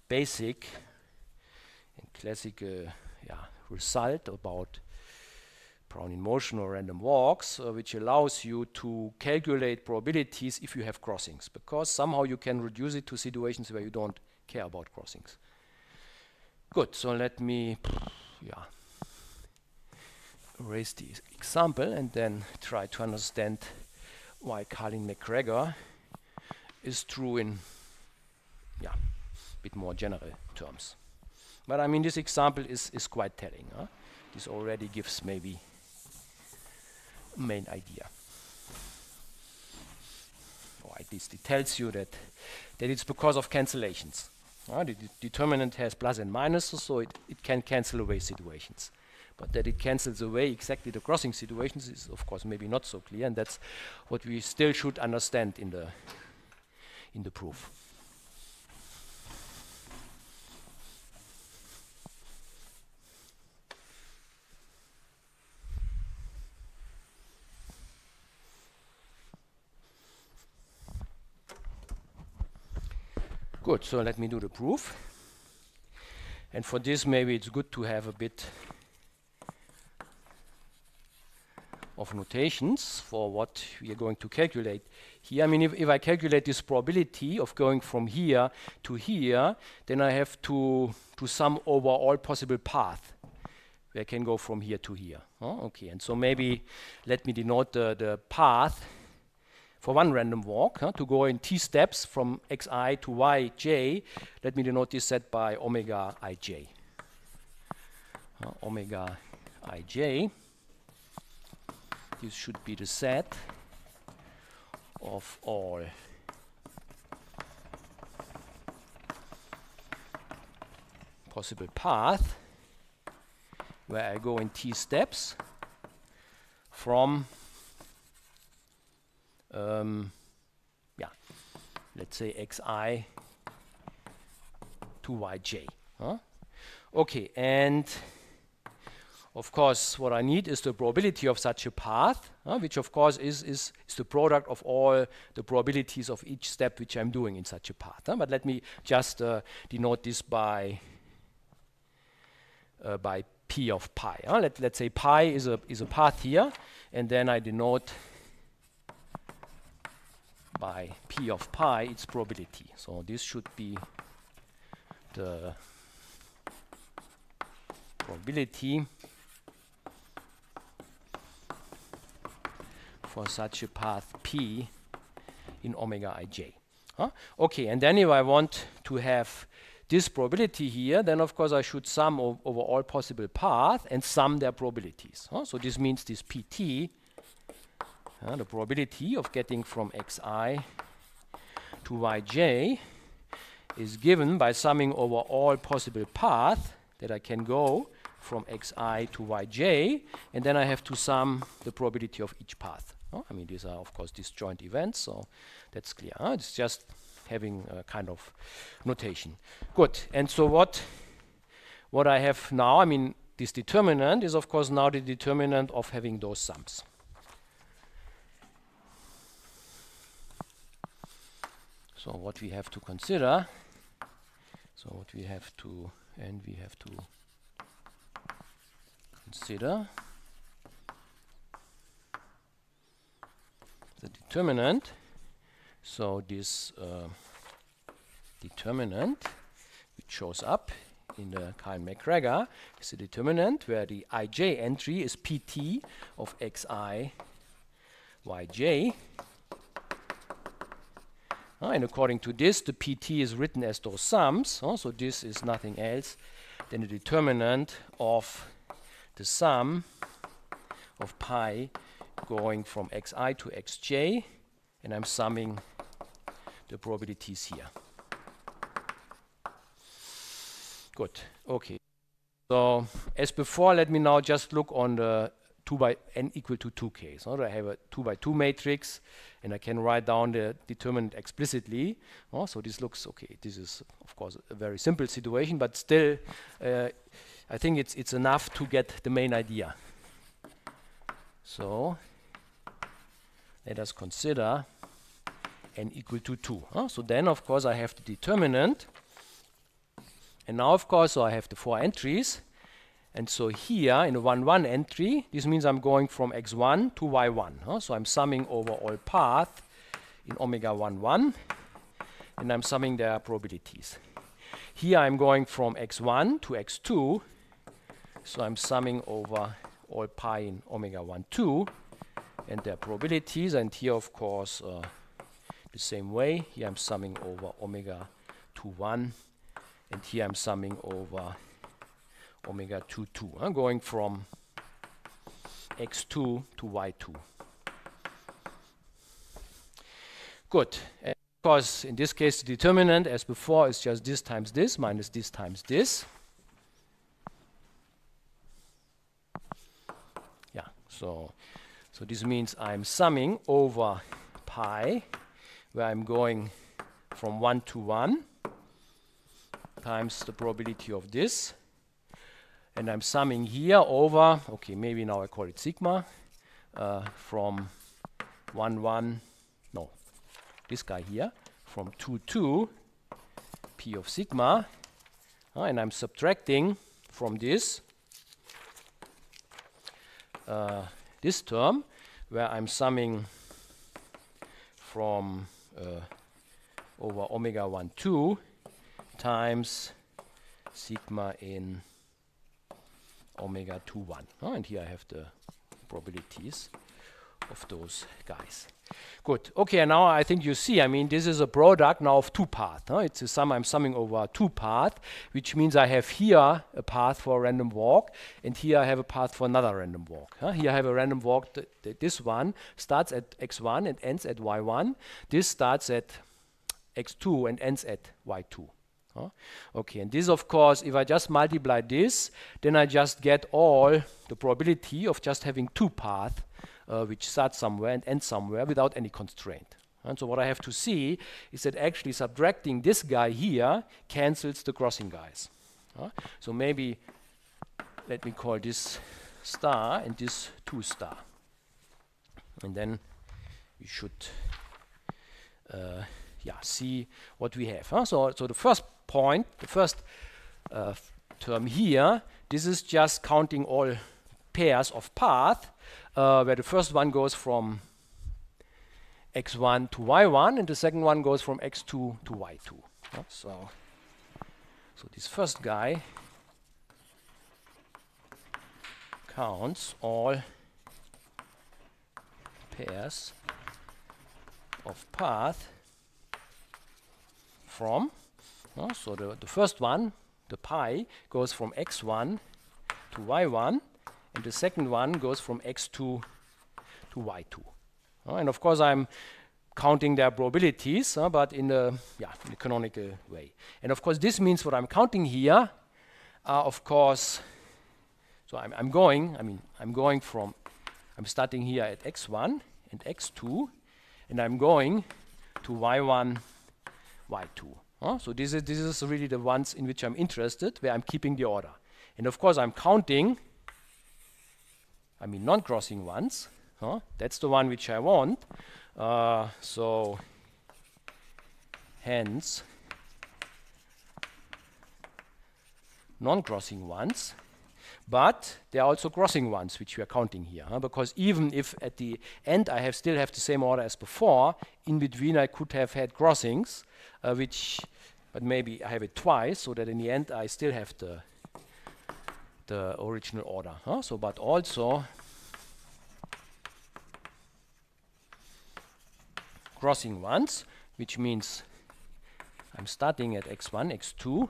basic and classic uh, yeah, result about Brownian motion or random walks, uh, which allows you to calculate probabilities if you have crossings, because somehow you can reduce it to situations where you don't care about crossings. Good, so let me yeah, erase the example and then try to understand why Karlin-McGregor is true in yeah, a bit more general terms. But I mean, this example is, is quite telling. Huh? This already gives maybe main idea. Or at least it tells you that, that it's because of cancellations. Uh, the de determinant has plus and minuses, so it, it can cancel away situations. But that it cancels away exactly the crossing situations is, of course, maybe not so clear, and that's what we still should understand in the, in the proof. Good, so let me do the proof. And for this, maybe it's good to have a bit of notations for what we are going to calculate here. I mean, if, if I calculate this probability of going from here to here, then I have to, to sum over all possible paths where I can go from here to here. Oh, okay, and so maybe let me denote the, the path for one random walk huh, to go in t steps from xi to yj, let me denote this set by omega ij. Uh, omega ij, this should be the set of all. Possible path where I go in t steps from um, yeah, let's say xi to yj. Huh? Okay, and of course, what I need is the probability of such a path, uh, which of course is, is, is, the product of all the probabilities of each step which I'm doing in such a path. But let me just uh, denote this by, uh, by p of pi. Let, let's say pi is a, is a path here, and then I denote by p of pi its probability. So this should be the probability for such a path p in omega ij. Huh? Okay, and then if I want to have this probability here, then of course I should sum over all possible paths and sum their probabilities. Huh? So this means this pt uh, the probability of getting from xi to yj is given by summing over all possible paths that I can go from xi to yj, and then I have to sum the probability of each path. I mean, these are, of course, disjoint events, so that's clear. It's just having a kind of notation. Good. And so what, what I have now, I mean, this determinant is, of course, now the determinant of having those sums. So what we have to consider, so what we have to, and we have to consider the determinant. So this uh, determinant which shows up in the Karlin-McGregor is the determinant where the ij entry is pt of xi yj. Uh, and according to this, the pt is written as those sums. Uh, so this is nothing else than the determinant of the sum of pi going from xi to xj. And I'm summing the probabilities here. Good. Okay. So as before, let me now just look on the 2 by n equal to 2 case. So I have a 2 by 2 matrix, and I can write down the determinant explicitly. Oh, so this looks okay. This is, of course, a very simple situation, but still, uh, I think it's, it's enough to get the main idea. So let us consider n equal to 2. Huh? So then, of course, I have the determinant. And now, of course, so I have the four entries. And so here, in the 1, 1 entry, this means I'm going from x1 to y1. Huh? So I'm summing over all path in omega 1, 1. And I'm summing their probabilities. Here I'm going from x1 to x2. So I'm summing over all pi in omega 1, 2 and their probabilities. And here, of course, uh, the same way. Here I'm summing over omega 2, 1. And here I'm summing over omega 2, 2. I'm going from x2 to y2. Good. Uh, and of course, in this case, the determinant, as before, is just this times this minus this times this. Yeah, so so this means I'm summing over pi, where I'm going from 1 to 1 times the probability of this. And I'm summing here over, okay, maybe now I call it sigma, uh, from 1, 1, no, this guy here, from 2, 2, p of sigma. Uh, and I'm subtracting from this uh, this term where I'm summing from uh, over omega 1 2 times sigma in omega 2 1. Oh, and here I have the probabilities of those guys. Good. Okay, now I think you see, I mean, this is a product now of two paths. Huh? It's a sum I'm summing over two paths, which means I have here a path for a random walk, and here I have a path for another random walk. Huh? Here I have a random walk. Th th this one starts at x1 and ends at y1. This starts at x2 and ends at y2. Huh? Okay, and this, of course, if I just multiply this, then I just get all the probability of just having two paths uh, which start somewhere and end somewhere without any constraint. And so what I have to see is that actually subtracting this guy here cancels the crossing guys. Uh, so maybe let me call this star and this 2 star. And then we should uh, yeah, see what we have. Huh? So, so the first point, the first uh, term here, this is just counting all pairs of path uh, where the first one goes from x1 to y1 and the second one goes from x2 to y2. Yeah, so, so this first guy counts all pairs of path from, uh, so the, the first one, the pi, goes from x1 to y1 and the second one goes from x2 to y2. Uh, and of course, I'm counting their probabilities, uh, but in a, yeah, in canonical way. And of course, this means what I'm counting here of course, so I'm, I'm going, I mean, I'm going from, I'm starting here at x1 and x2, and I'm going to y1, y2. Uh, so this is, this is really the ones in which I'm interested, where I'm keeping the order. And of course, I'm counting I mean non-crossing ones. Huh? That's the one which I want. Uh, so hence non-crossing ones but there are also crossing ones which we are counting here huh? because even if at the end I have still have the same order as before in between I could have had crossings uh, which but maybe I have it twice so that in the end I still have the the original order. Huh? So, but also crossing once, which means I'm starting at x1, x2,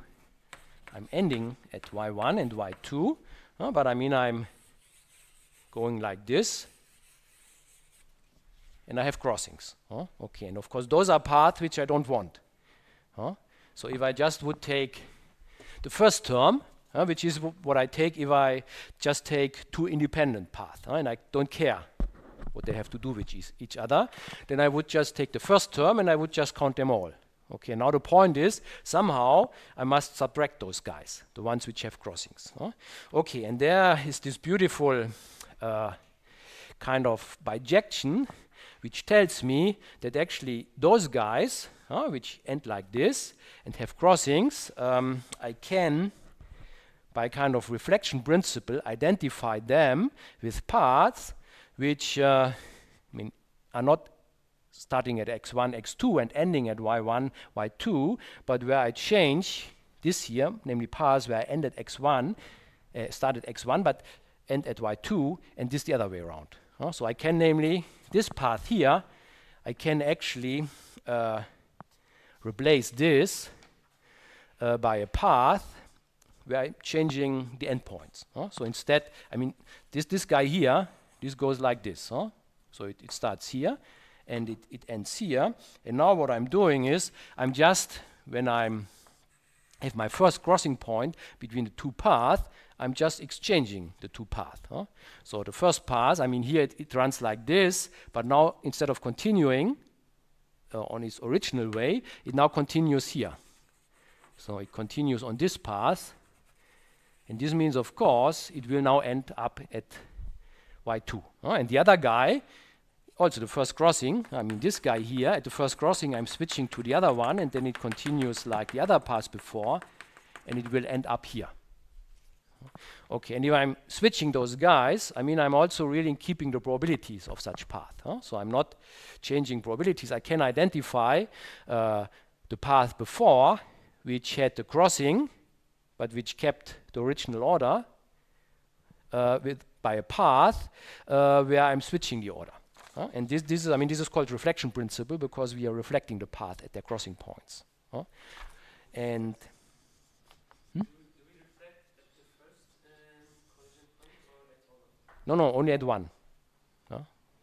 I'm ending at y1 and y2, uh, but I mean I'm going like this, and I have crossings. Huh? Okay, and of course those are paths which I don't want. Huh? So if I just would take the first term, uh, which is what I take if I just take two independent paths, uh, and I don't care what they have to do with each, other, then I would just take the first term and I would just count them all. Okay, now the point is, somehow I must subtract those guys, the ones which have crossings. Okay, and there is this beautiful uh, kind of bijection, which tells me that actually those guys, uh, which end like this and have crossings, um, I can, by kind of reflection principle, identify them with paths which uh, I mean, are not starting at x1, x2 and ending at y1, y2, but where I change this here, namely paths where I end at x1, uh, start at x1, but end at y2, and this the other way around. Uh, so I can namely, this path here, I can actually uh, replace this uh, by a path where I'm changing the endpoints. Uh, so instead, I mean, this, this guy here, this goes like this. Huh? So it, it starts here, and it, it ends here. And now what I'm doing is I'm just, when I'm have my first crossing point between the two paths, I'm just exchanging the two paths. Huh? So the first path, I mean here it, it, runs like this, but now instead of continuing on its original way, it now continues here. So it continues on this path, and this means of course it will now end up at y2. Uh, and the other guy, also the first crossing, I mean this guy here, at the first crossing I'm switching to the other one and then it continues like the other path before and it will end up here. Okay, and if I'm switching those guys, I mean I'm also really keeping the probabilities of such path. Huh? So I'm not changing probabilities. I can identify uh, the path before which had the crossing but which kept the original order uh, with by a path uh, where I'm switching the order. And this, this is, I mean, this is called reflection principle because we are reflecting the path at their crossing points. And no, no, only at one.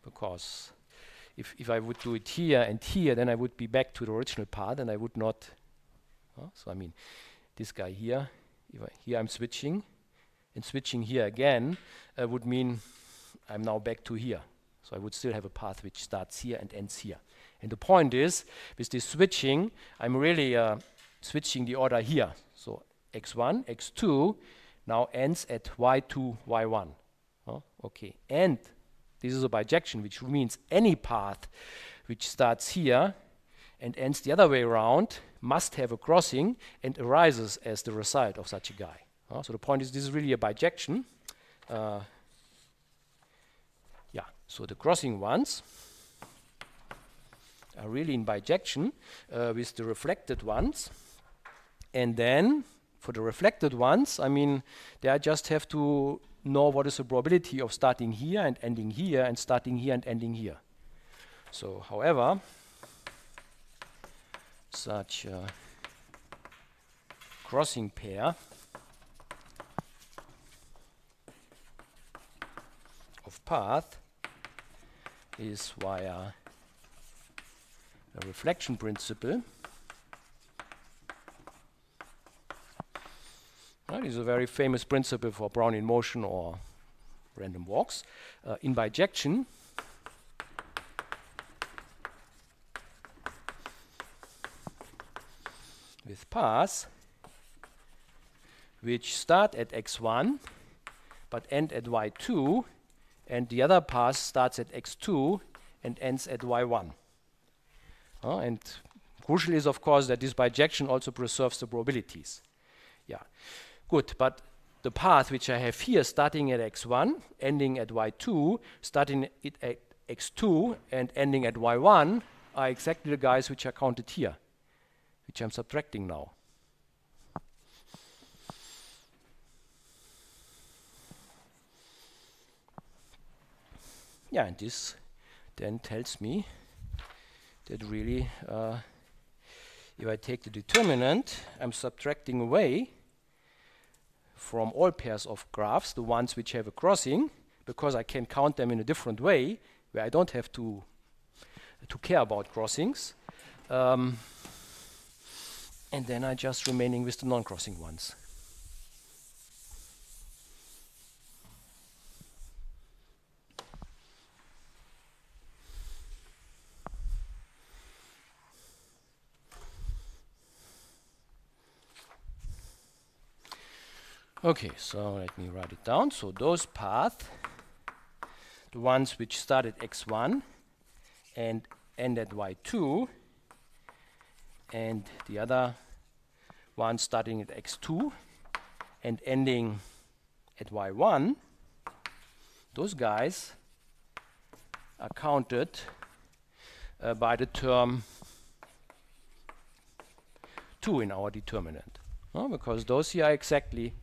because if, if I would do it here and here, then I would be back to the original path and I would not. so I mean, this guy here, I, here I'm switching, and switching here again uh, would mean I'm now back to here. So I would still have a path which starts here and ends here. And the point is, with this switching, I'm really uh, switching the order here. So x1, x2 now ends at y2, y1. Okay, and this is a bijection, which means any path which starts here and ends the other way around must have a crossing and arises as the result of such a guy. Uh, so the point is, this is really a bijection. Uh, yeah, so the crossing ones are really in bijection uh, with the reflected ones. And then for the reflected ones, I mean, they just have to know what is the probability of starting here and ending here and starting here and ending here. So, however, such a crossing pair of path is via a reflection principle. That is a very famous principle for Brownian motion or random walks. Uh, in bijection, with paths which start at x1 but end at y2 and the other path starts at x2 and ends at y1. Uh, and crucial is, of course, that this bijection also preserves the probabilities. Yeah, good, but the path which I have here starting at x1, ending at y2, starting it at x2 and ending at y1 are exactly the guys which are counted here. which I'm subtracting now. Yeah, and this then tells me that really, uh, if I take the determinant, I'm subtracting away from all pairs of graphs the ones which have a crossing, because I can count them in a different way, where I don't have to to care about crossings. Um, and then I just remaining with the non-crossing ones. Okay, so let me write it down. So those paths, the ones which start at x1 and end at y2, and the other one starting at x2 and ending at y1, those guys are counted uh, by the term 2 in our determinant. Because those here are exactly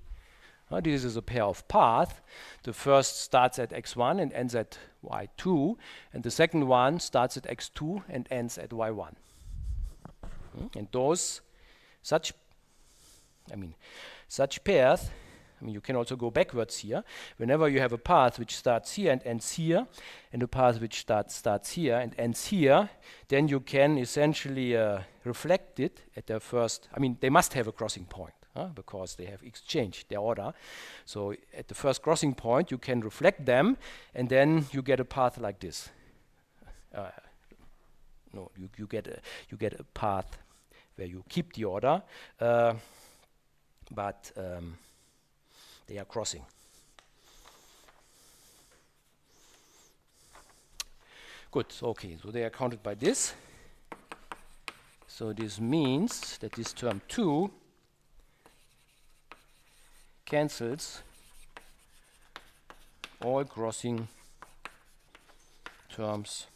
uh, this is a pair of paths. The first starts at x1 and ends at y2, and the second one starts at x2 and ends at y1. Mm? And those, such, I mean, such pairs, I mean, you can also go backwards here. Whenever you have a path which starts here and ends here, and a path which starts starts here and ends here, then you can essentially uh, reflect it at the first. I mean, they must have a crossing point because they have exchanged their order. So at the first crossing point, you can reflect them, and then you get a path like this. Uh, no, you, you get a you get a path where you keep the order, uh, but um, they are crossing. Good. Okay. So they are counted by this. So this means that this term 2 cancels all crossing terms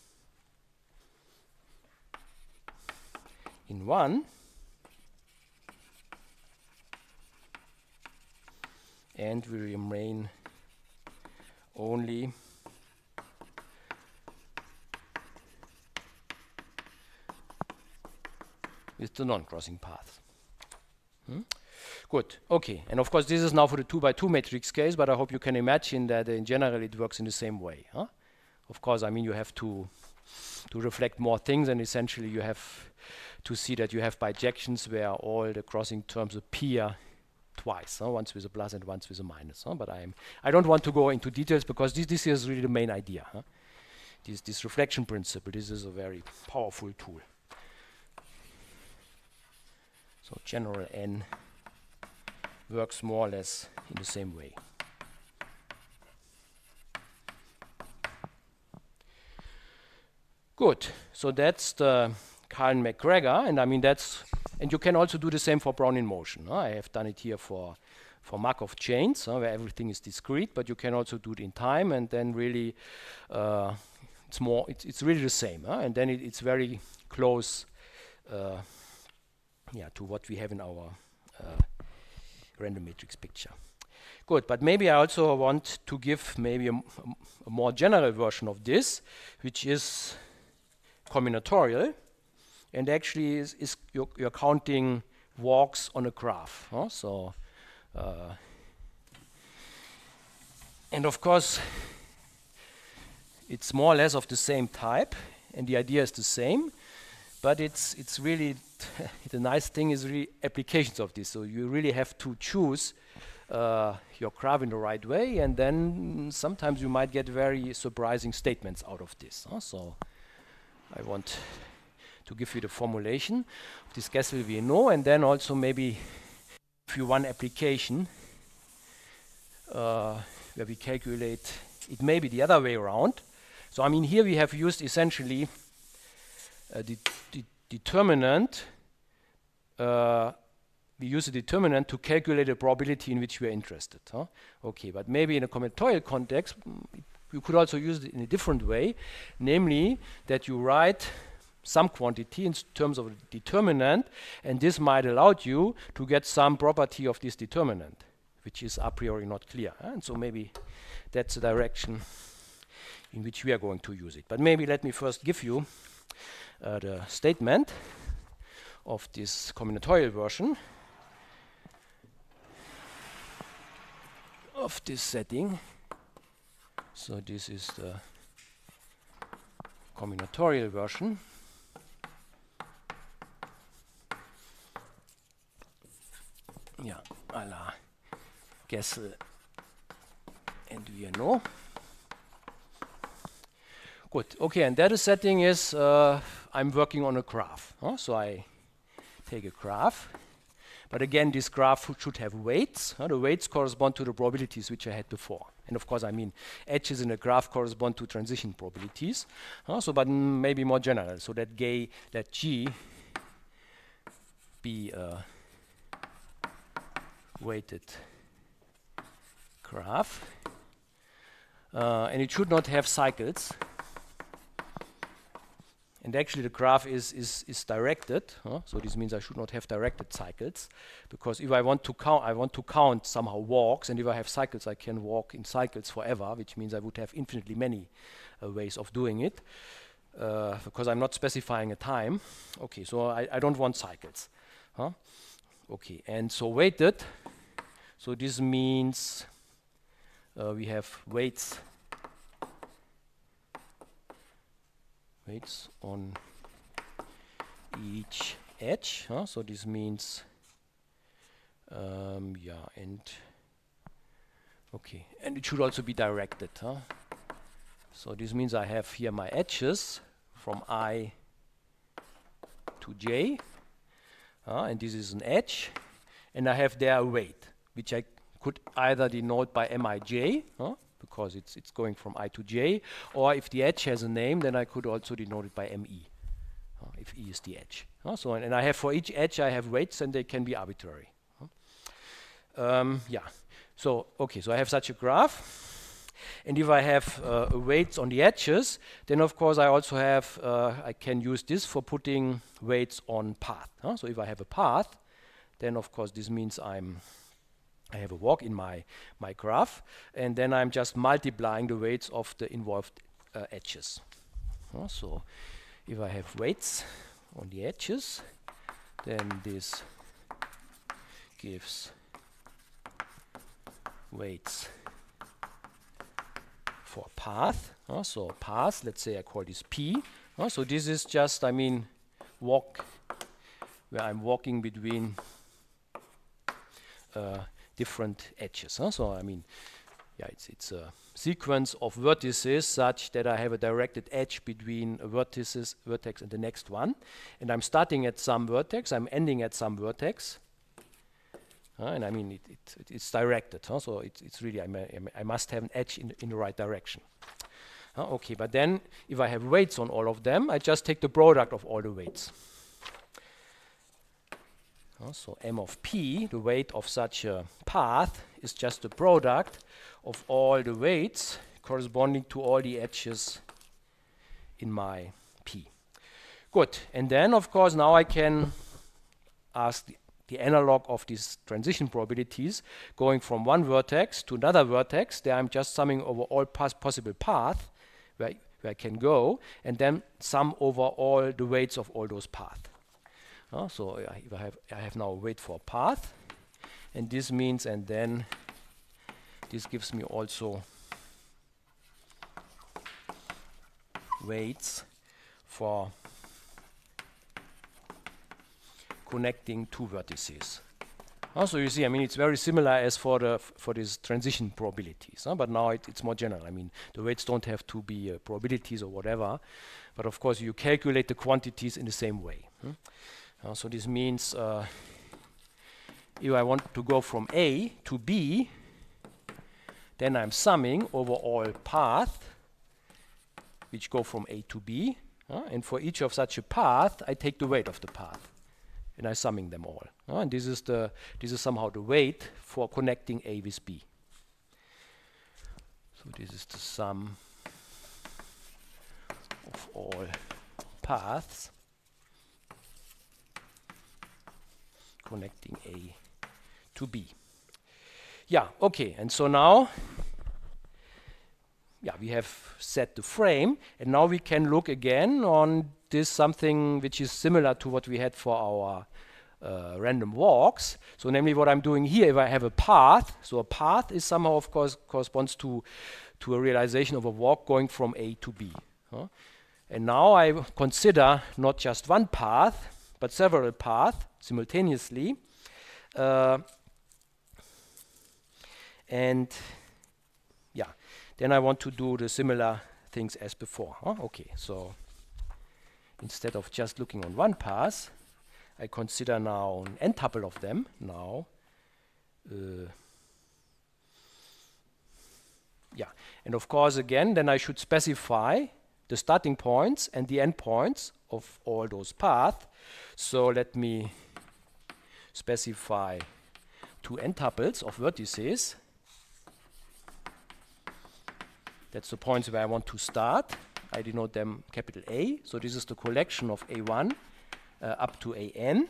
in one and we remain only with the non-crossing path. Hmm? Good, okay. And of course, this is now for the 2 by 2 matrix case, but I hope you can imagine that in general it works in the same way. Huh? Of course, I mean, you have to, to reflect more things, and essentially you have to see that you have bijections where all the crossing terms appear twice, huh? once with a plus and once with a minus. Huh? But I'm, I don't want to go into details because this, this is really the main idea. Huh? This, this reflection principle, this is a very powerful tool. So general N works more or less in the same way. Good, so that's the Karlin-McGregor, and I mean that's, and you can also do the same for Brownian motion. I have done it here for for Markov chains, where everything is discrete, but you can also do it in time, and then really, uh, it's more, it's, it's really the same, and then it, it's very close, uh, yeah, to what we have in our uh, random matrix picture. Good, but maybe I also want to give maybe a, a more general version of this, which is combinatorial, and actually is, is you're, you're, counting walks on a graph. So, uh, and of course, it's more or less of the same type, and the idea is the same, but it's it's really the nice thing is really applications of this. So you really have to choose uh, your graph in the right way, and then sometimes you might get very surprising statements out of this. Huh? So I want to give you the formulation of this Gessel-Viennot, and then also maybe if you one application uh, where we calculate it may be the other way around. So I mean here we have used essentially uh, the, the determinant uh, we use a determinant to calculate a probability in which we are interested. Huh? Okay, but maybe in a combinatorial context, mm, you could also use it in a different way, namely that you write some quantity in terms of determinant, and this might allow you to get some property of this determinant, which is a priori not clear. And so maybe that's the direction in which we are going to use it. But maybe let me first give you the statement of this combinatorial version of this setting. So this is the combinatorial version. Ja, à la Gessel and Viennot. Good. Okay, and that setting is uh, I'm working on a graph. Huh? So I take a graph. But again, this graph should have weights. Huh? The weights correspond to the probabilities which I had before. And of course, I mean, edges in a graph correspond to transition probabilities. Huh? So, but maybe more general. So that, gay, that G be a weighted graph. Uh, and it should not have cycles. And actually the graph is, is, is directed, huh? so this means I should not have directed cycles, because if I want to count, I want to count somehow walks, and if I have cycles, I can walk in cycles forever, which means I would have infinitely many uh, ways of doing it, uh, because I'm not specifying a time. Okay, so I, I don't want cycles. Huh? Okay, and so weighted, so this means uh, we have weights weights on each edge. Huh? So this means, um, yeah, and okay, and it should also be directed. Huh? So this means I have here my edges from I to J, uh, and this is an edge, and I have there a weight, which I could either denote by Mij? Because it's, it's going from I to J. Or if the edge has a name, then I could also denote it by ME, uh, if E is the edge. Uh, so and, and, I have for each edge, I have weights, and they can be arbitrary. Um, yeah. So okay. So I have such a graph, and if I have uh, weights on the edges, then of course I also have uh, I can use this for putting weights on path. Huh? So if I have a path, then of course this means I'm I have a walk in my, my graph, and then I'm just multiplying the weights of the involved uh, edges. Uh, so if I have weights on the edges, then this gives weights for path. Uh, so path, let's say I call this P. Uh, so this is just, I mean, walk, where I'm walking between uh, different edges. Huh? So I mean, yeah, it's, it's a sequence of vertices such that I have a directed edge between a vertices, vertex and the next one. And I'm starting at some vertex, I'm ending at some vertex. Uh, and I mean, it, it, it, it's directed, huh? so it's, it's really, I, I, must have an edge in, in the right direction. Uh, okay, but then if I have weights on all of them, I just take the product of all the weights. Uh, so m of p, the weight of such a path, is just the product of all the weights corresponding to all the edges in my p. Good, and then of course now I can ask the, the analog of these transition probabilities going from one vertex to another vertex. There I'm just summing over all possible paths where, where I can go, and then sum over all the weights of all those paths. Uh, so I, I, have, I have now a weight for a path, and this means, and then this gives me also weights for connecting two vertices. Uh, so you see, I mean, it's very similar as for the for these transition probabilities, uh, but now it, it's more general. I mean, the weights don't have to be uh, probabilities or whatever, but of course you calculate the quantities in the same way. Hmm? Uh, so this means uh, if I want to go from A to B, then I'm summing over all paths which go from A to B. Uh, and for each of such a path, I take the weight of the path. And I'm summing them all. Uh, and this is, the, this is somehow the weight for connecting A with B. So this is the sum of all paths. Connecting A to B. Yeah, okay, and so now yeah, we have set the frame, and now we can look again on this something which is similar to what we had for our uh, random walks. So namely what I'm doing here, if I have a path, so a path is somehow of course corresponds to, to a realization of a walk going from A to B. Huh? And now I consider not just one path, but several paths simultaneously. Uh, and yeah, then I want to do the similar things as before. Huh? Okay, so instead of just looking on one path, I consider now an n tuple of them now. Uh, yeah, and of course again, then I should specify the starting points and the end points of all those paths. So let me specify two n tuples of vertices. That's the points where I want to start. I denote them capital A. So this is the collection of A1 uh, up to AN.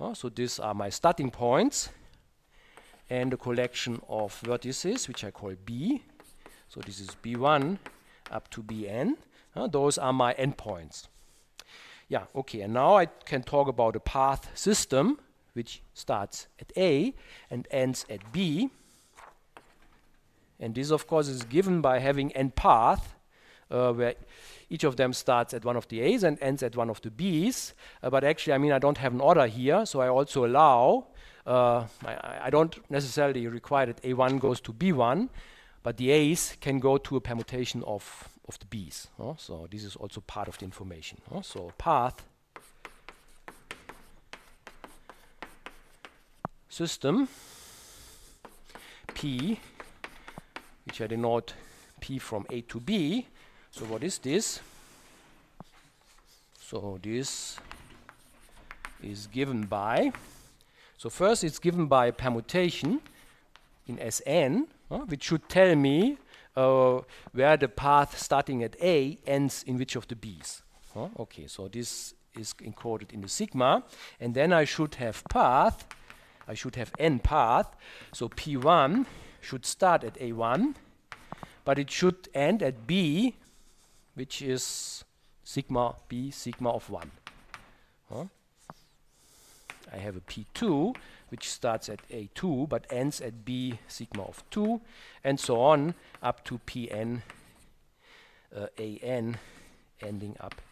Uh, so these are my starting points and a collection of vertices, which I call B. So this is B1 up to Bn. Uh, those are my endpoints. Yeah, okay, and now I can talk about a path system which starts at A and ends at B. And this, of course, is given by having n path, uh, where each of them starts at one of the A's and ends at one of the B's. Uh, but actually, I mean, I don't have an order here, so I also allow, uh, I, I, don't necessarily require that A1 goes to B1, but the A's can go to a permutation of, of the bees. So this is also part of the information. So path system P, which I denote P from A to B. So what is this? So this is given by, so first it's given by permutation in Sn, uh, which should tell me uh, where the path starting at A ends in which of the B's. Uh, okay, so this is encoded in the sigma, and then I should have path, I should have n path, so P1 should start at A1, but it should end at B, which is sigma b sigma of 1. Huh? I have a P2 which starts at A2 but ends at B sigma of 2 and so on up to Pn uh, An ending up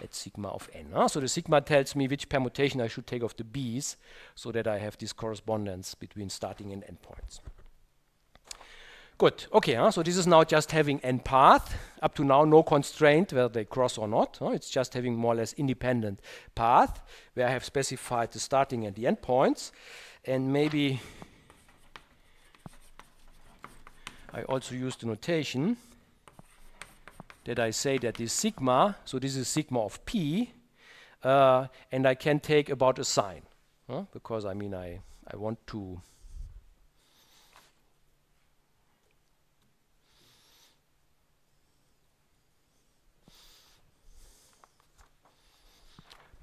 at sigma of n. So the sigma tells me which permutation I should take of the B's so that I have this correspondence between starting and endpoints. Good. Okay. Huh? So this is now just having n path. Up to now, no constraint whether they cross or not. Huh? It's just having more or less independent path where I have specified the starting and the end points. And maybe I also use the notation that I say that this sigma, so this is sigma of p, uh, and I can take about a sign. Huh? Because I mean, I, I want to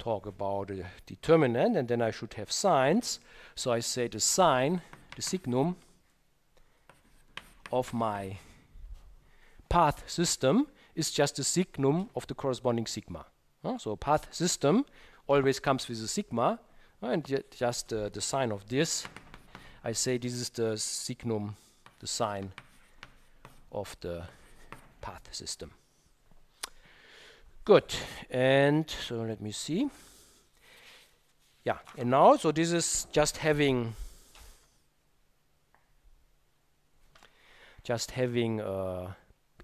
talk about a determinant and then I should have signs. So I say the sign, the signum of my path system is just the signum of the corresponding sigma. Uh, so path system always comes with a sigma uh, and just uh, the sign of this I say this is the signum, the sign of the path system. Good. And so let me see. Yeah, and now, so this is just having just having a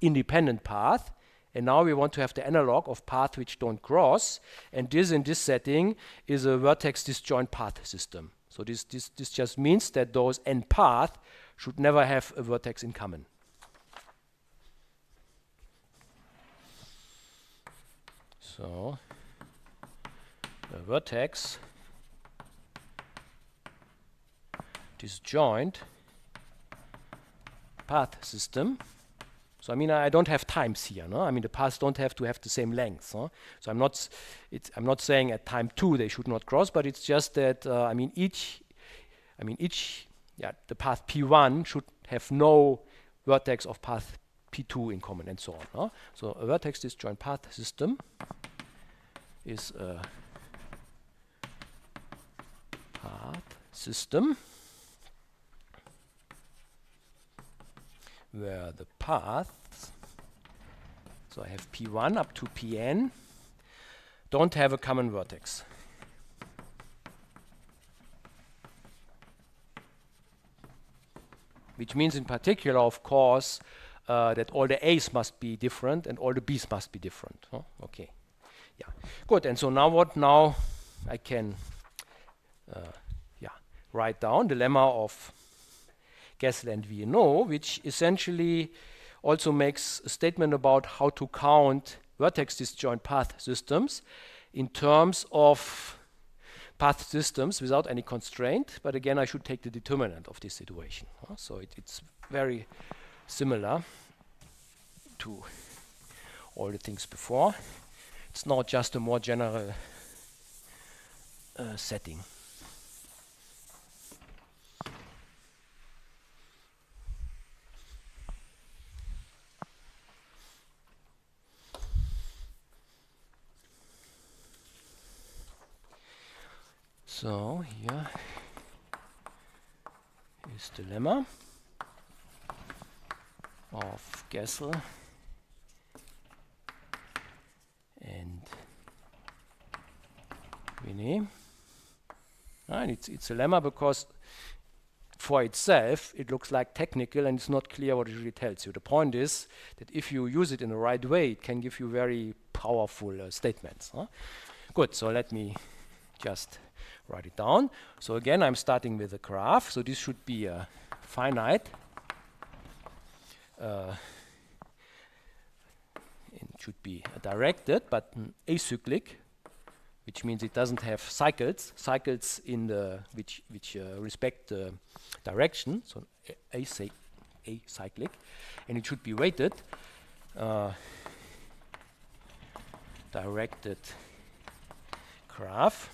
independent path. And now we want to have the analog of paths which don't cross. And this in this setting is a vertex disjoint path system. So this, this, this just means that those n paths should never have a vertex in common. So the vertex disjoint path system. So I mean, I don't have times here. No? I mean, the paths don't have to have the same length. So I'm not, I'm not saying at time two they should not cross, but it's just that uh, I mean each, I mean each, yeah, the path P1 should have no vertex of path P2 in common, and so on. No? So a vertex disjoint path system is a path system where the paths, so I have P1 up to Pn, don't have a common vertex. Which means in particular, of course, uh, that all the A's must be different and all the B's must be different. Oh, okay. Yeah. Good. And so now what? Now I can uh, yeah, write down the lemma of Gessel and Viennot, which essentially also makes a statement about how to count vertex disjoint path systems in terms of path systems without any constraint. But again, I should take the determinant of this situation. Uh, so it, it's very similar to all the things before. It's not just a more general uh, setting. So here is the lemma of Gessel And it's, it's a lemma because for itself it looks like technical and it's not clear what it really tells you. The point is that if you use it in the right way, it can give you very powerful uh, statements. Huh? Good, so let me just write it down. So again, I'm starting with a graph. So this should be a finite. Uh, it should be directed, but acyclic, which means it doesn't have cycles. Cycles in the which which uh, respect the direction. So acyclic, and it should be weighted. Uh, directed graph.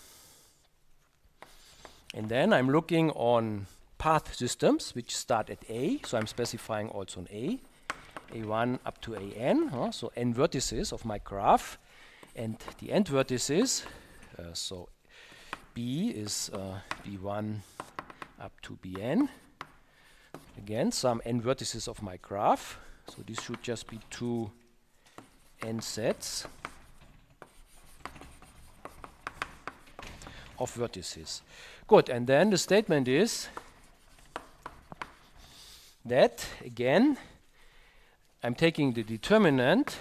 And then I'm looking on path systems which start at A, so I'm specifying also an A, A1 up to AN, uh, so n vertices of my graph, and the end vertices, so B is uh, B1 up to Bn. Again, some n vertices of my graph, so this should just be two n sets of vertices. Good, and then the statement is that, again, I'm taking the determinant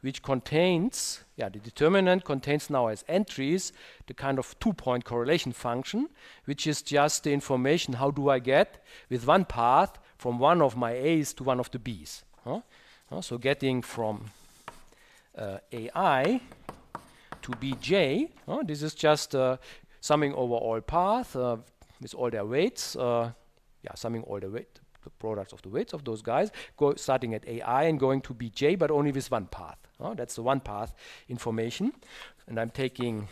which contains, yeah, the determinant contains now as entries the kind of two-point correlation function, which is just the information how do I get with one path from one of my A's to one of the B's. Huh? Uh, so getting from uh, AI to Bj, uh, this is just uh, summing over all paths uh, with all their weights, uh, yeah, summing all the weight, the products of the weights of those guys, starting at AI and going to Bj, but only with one path. Uh, that's the one path information. And I'm taking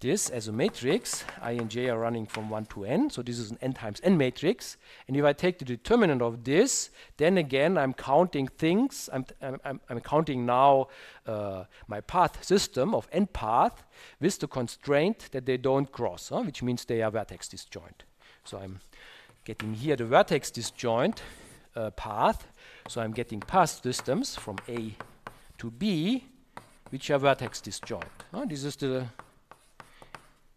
this as a matrix, i and j are running from 1 to n, so this is an n times n matrix. And if I take the determinant of this, then again I'm counting things, I'm, I'm, I'm counting now uh, my path system of n path with the constraint that they don't cross, huh, which means they are vertex disjoint. So I'm getting here the vertex disjoint uh, path, so I'm getting path systems from A to B, which are vertex disjoint. This is the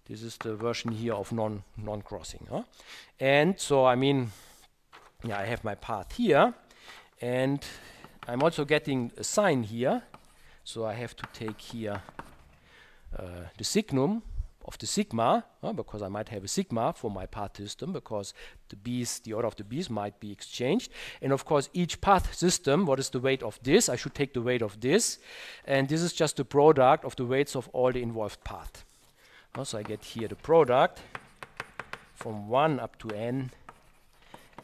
this is the version here of non non-crossing. Huh? And so I mean, yeah, I have my path here, and I'm also getting a sign here. So I have to take here uh, the signum of the sigma, uh, because I might have a sigma for my path system, because the b's, the order of the b's might be exchanged. And of course, each path system, what is the weight of this? I should take the weight of this. And this is just the product of the weights of all the involved paths. So I get here the product from 1 up to n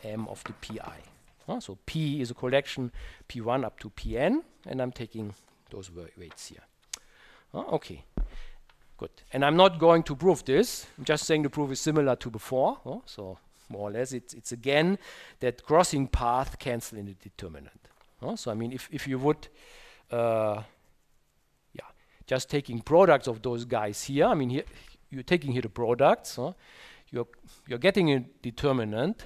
m of the pi. Uh, so P is a collection P1 up to Pn, and I'm taking those weights here. Uh, okay, good. And I'm not going to prove this. I'm just saying the proof is similar to before. Uh, so more or less, it's, it's again that crossing path cancel in the determinant. Uh, so I mean, if, if you would, uh, yeah, just taking products of those guys here, I mean, here you're taking here the products, you're, you're getting a determinant,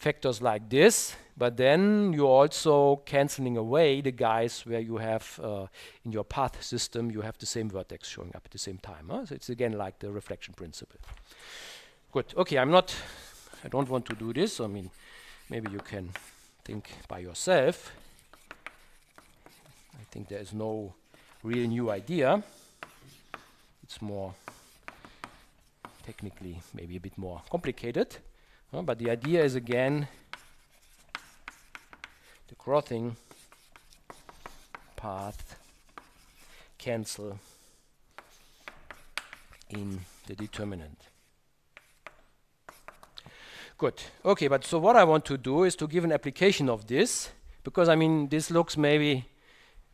factors like this, but then you're also canceling away the guys where you have uh, in your path system, you have the same vertex showing up at the same time. Huh? So it's again like the reflection principle. Good. Okay, I'm not, I don't want to do this. I mean, maybe you can think by yourself. I think there is no real new idea. It's more technically maybe a bit more complicated. But the idea is again the crossing path cancel in the determinant. Good. Okay, but so what I want to do is to give an application of this, because I mean, this looks maybe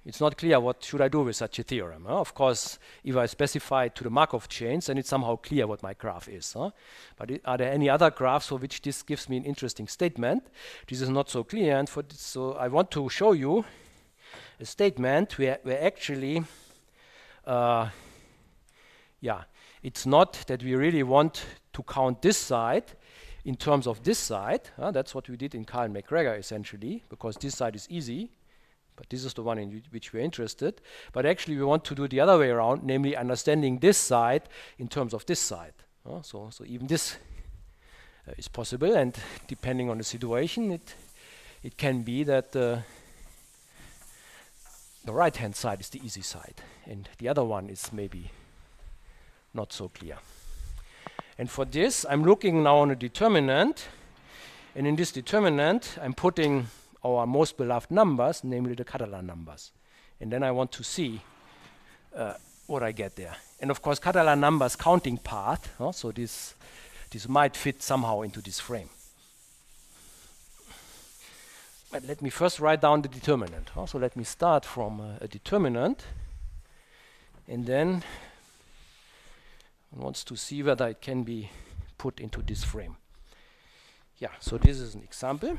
it's not clear what should I do with such a theorem. Huh? Of course, if I specify to the Markov chains, then it's somehow clear what my graph is. Huh? But are there any other graphs for which this gives me an interesting statement? This is not so clear, and so I want to show you a statement where, where actually, uh, yeah, it's not that we really want to count this side in terms of this side. Huh? That's what we did in Karlin-McGregor essentially, because this side is easy but this is the one in which we're interested. But actually, we want to do the other way around, namely understanding this side in terms of this side. Uh, so, so even this uh, is possible, and depending on the situation, it it can be that uh, the right-hand side is the easy side, and the other one is maybe not so clear. And for this, I'm looking now on a determinant, and in this determinant, I'm putting our most beloved numbers, namely the Catalan numbers. And then I want to see uh, what I get there. And of course, Catalan numbers counting path, so this, this might fit somehow into this frame. But let me first write down the determinant. Huh? So let me start from uh, a determinant, and then wants to see whether it can be put into this frame. Yeah, so this is an example.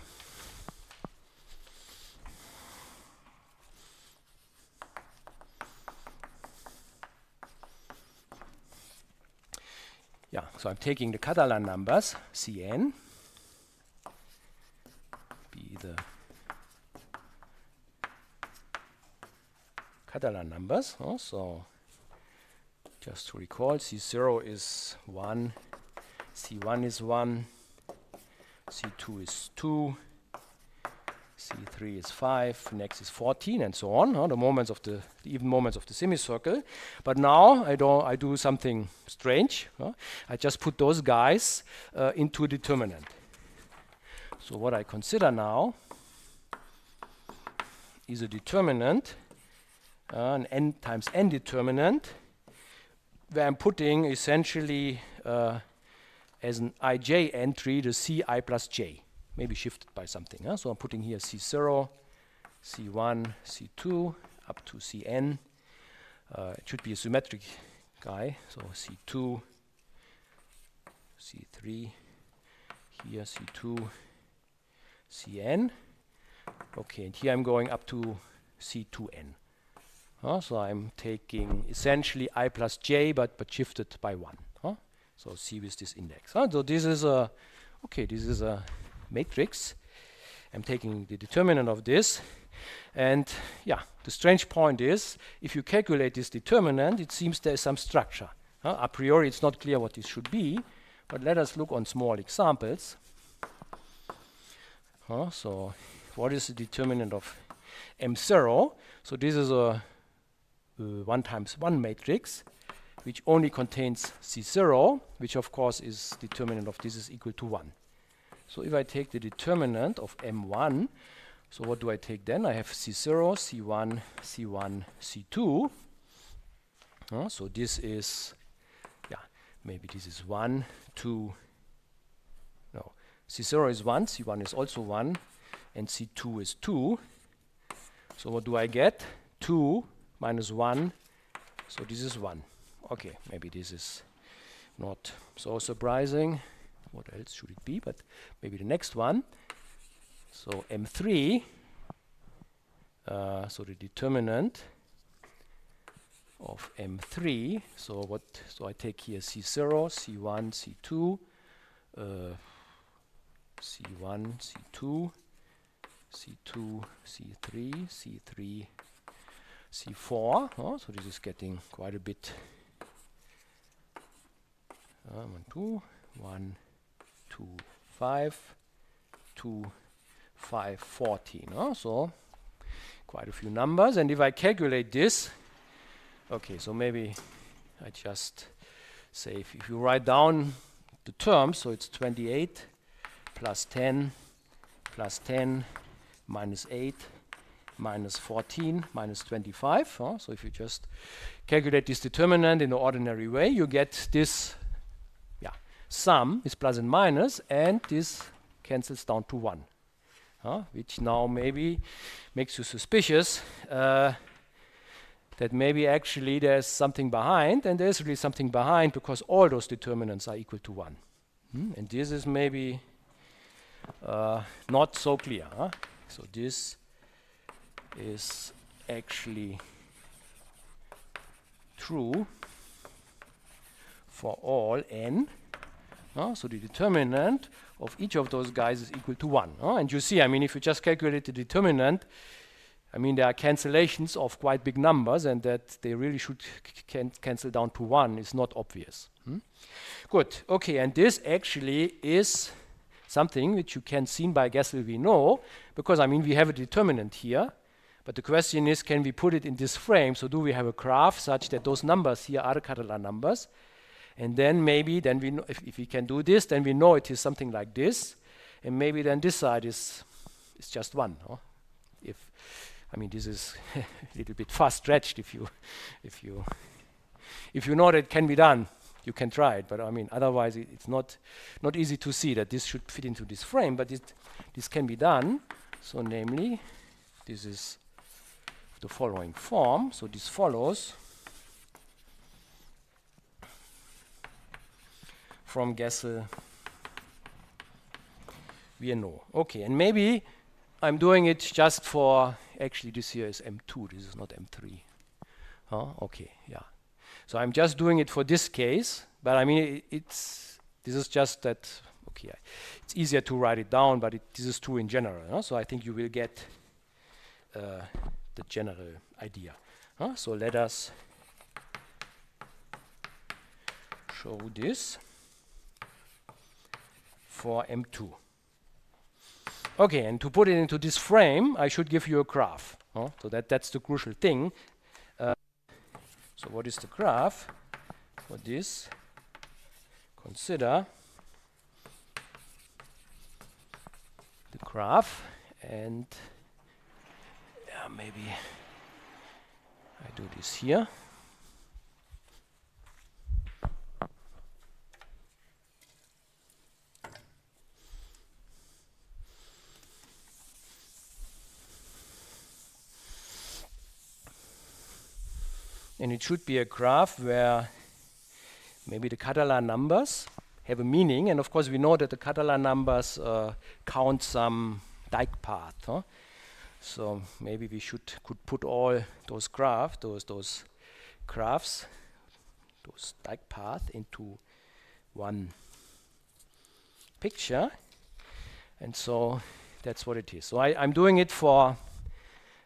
Yeah, so I'm taking the Catalan numbers, Cn, be the Catalan numbers. Oh, so just to recall, C0 is 1, C1 is 1, C2 is 2, C3 is 5, next is 14, and so on, huh, the moments of the, the, even moments of the semicircle. But now I, don't, I do something strange. Huh? I just put those guys uh, into a determinant. So what I consider now is a determinant, uh, an n times n determinant, where I'm putting essentially uh, as an ij entry the ci plus j maybe shifted by something. Huh? So I'm putting here C0, C1, C2, up to Cn. Uh, it should be a symmetric guy, so C2, C3, here C2, Cn. Okay, and here I'm going up to C2n. Uh, so I'm taking essentially i plus j, but but shifted by one. Huh? So C with this index. Huh? So this is a okay. This is a matrix. I'm taking the determinant of this. And yeah, the strange point is, if you calculate this determinant, it seems there is some structure. Uh, a priori, it's not clear what this should be, but let us look on small examples. Uh, so what is the determinant of M0? So this is a, a 1 times 1 matrix, which only contains C0, which of course is determinant of this is equal to 1. So if I take the determinant of M1, so what do I take then? I have C0, C1, C1, C2. Uh, so this is, yeah, maybe this is 1, 2, no. C0 is 1, C1 is also 1, and C2 is 2. So what do I get? 2 minus 1, so this is 1. Okay, maybe this is not so surprising. What else should it be? But maybe the next one. So M3, uh, so the determinant of M3. So what? So I take here C0, C1, C2, uh, C1, C2, C2, C3, C3, C4. Oh, so this is getting quite a bit. Uh, one, two, one, five, two, five, fourteen. Oh, so quite a few numbers. And if I calculate this, okay, so maybe I just say if, if you write down the terms, so it's 28 plus 10 plus 10 minus 8 minus 14 minus 25. Huh? So if you just calculate this determinant in the ordinary way, you get this sum is plus and minus, and this cancels down to 1. Huh? Which now maybe makes you suspicious uh, that maybe actually there's something behind, and there's really something behind because all those determinants are equal to 1. Hmm? And this is maybe uh, not so clear. Huh? So this is actually true for all n. Uh, so the determinant of each of those guys is equal to 1. Uh, and you see, I mean, if you just calculate the determinant, I mean, there are cancellations of quite big numbers, and that they really should can cancel down to 1 is not obvious. Hmm? Good. Okay, and this actually is something which you can see by Gessel-Viennot, because, I mean, we have a determinant here, but the question is, can we put it in this frame? So do we have a graph such that those numbers here are Catalan numbers? And then maybe, then we know if, if we can do this, then we know it is something like this. And maybe then this side is, is just one. If, I mean, this is a little bit far stretched if you, if you, if you know that it can be done you can try it. But I mean, otherwise, it, it's not not easy to see that this should fit into this frame. But it, this can be done. So, namely, this is the following form. So this follows from Gessel we know. Okay, and maybe I'm doing it just for actually this here is M2. This is not M3. Huh? Okay, yeah. So I'm just doing it for this case, but I mean, it, it's this is just that, okay, it's easier to write it down, but it, this is true in general. So I think you will get uh, the general idea. Huh? So let us show this for M2. Okay, and to put it into this frame, I should give you a graph. Huh? So that, that's the crucial thing. Uh, so what is the graph for this? Consider the graph and maybe I do this here. And it should be a graph where maybe the Catalan numbers have a meaning. And of course, we know that the Catalan numbers uh, count some Dyck path. Huh? So maybe we should could put all those graphs, those those graphs, those Dyck path into one picture. And so that's what it is. So I, am doing it for,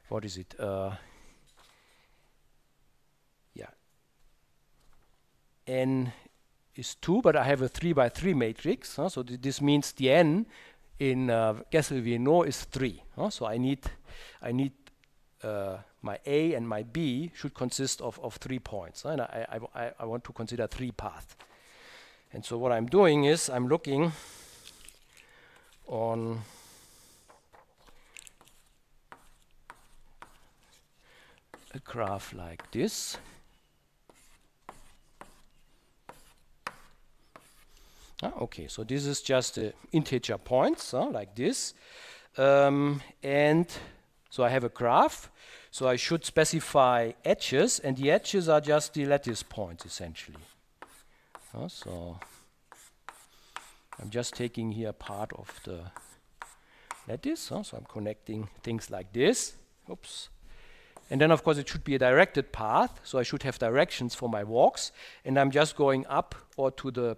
what is it? Uh, n is 2, but I have a 3 by 3 matrix. Huh? So th this means the n in uh, Gessel-Viennot is 3. Huh? So I need, I need uh, my A and my B should consist of, of three points. Huh? And I, I, I want to consider three paths. And so what I'm doing is I'm looking on a graph like this. Ah, okay, so this is just uh, integer points, uh, like this. Um, and so I have a graph. So I should specify edges, and the edges are just the lattice points, essentially. Uh, so I'm just taking here part of the lattice. Uh, so I'm connecting things like this. Oops. And then, of course, it should be a directed path. So I should have directions for my walks. And I'm just going up or to the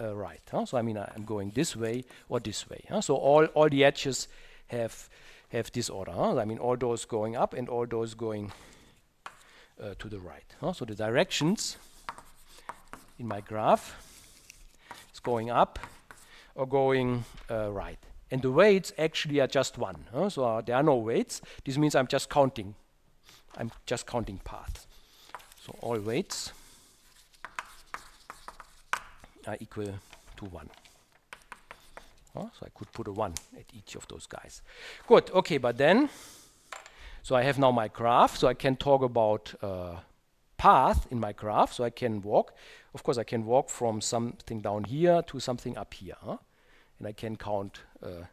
uh, right. Huh? So I mean, I'm going this way or this way. Huh? So all, all the edges have have this order. Huh? I mean, all those going up and all those going uh, to the right. Huh? So the directions in my graph is going up or going uh, right. And the weights actually are just one. Huh? So uh, there are no weights. This means I'm just counting. I'm just counting paths. So all weights are equal to 1. Oh, so I could put a 1 at each of those guys. Good, okay, but then, so I have now my graph, so I can talk about uh, path in my graph, so I can walk. Of course, I can walk from something down here to something up here, huh? and I can count uh,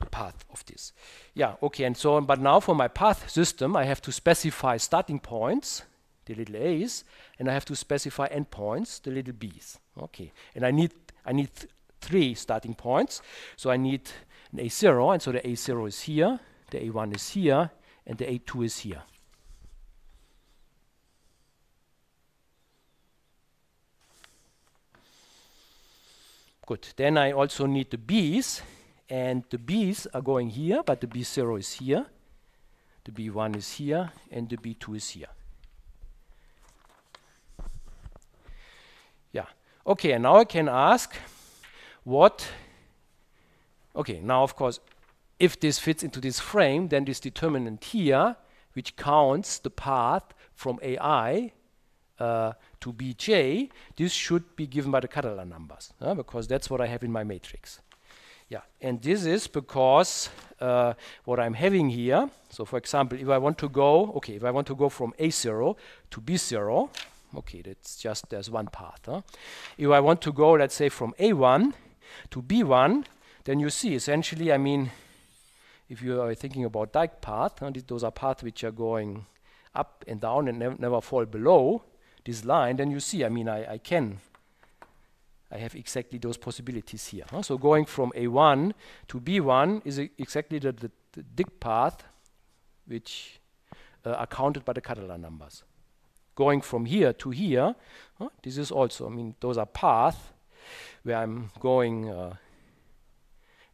the path of this. Yeah, okay, and so on, but now for my path system, I have to specify starting points, the little a's, and I have to specify endpoints, the little b's. Okay, and I need I need th three starting points. So I need an A0, and so the A0 is here, the A1 is here, and the A2 is here. Good. Then I also need the B's, and the B's are going here, but the B0 is here, the B1 is here, and the B2 is here. Yeah. Okay, and now I can ask, what, okay, now of course, if this fits into this frame, then this determinant here, which counts the path from AI uh, to Bj, this should be given by the Catalan numbers, uh, because that's what I have in my matrix. Yeah, and this is because uh, what I'm having here, so for example, if I want to go, okay, if I want to go from A0 to B0, okay, that's just, there's one path. Huh? If I want to go, let's say, from A1 to B1, then you see essentially, I mean, if you are thinking about Dyck path, uh, those are paths which are going up and down and nev never fall below this line, then you see, I mean, I, I can, I have exactly those possibilities here. Huh? So going from A1 to B1 is exactly the, the, the Dyck path which uh, are counted by the Catalan numbers. Going from here to here, this is also, I mean, those are paths where I'm going uh,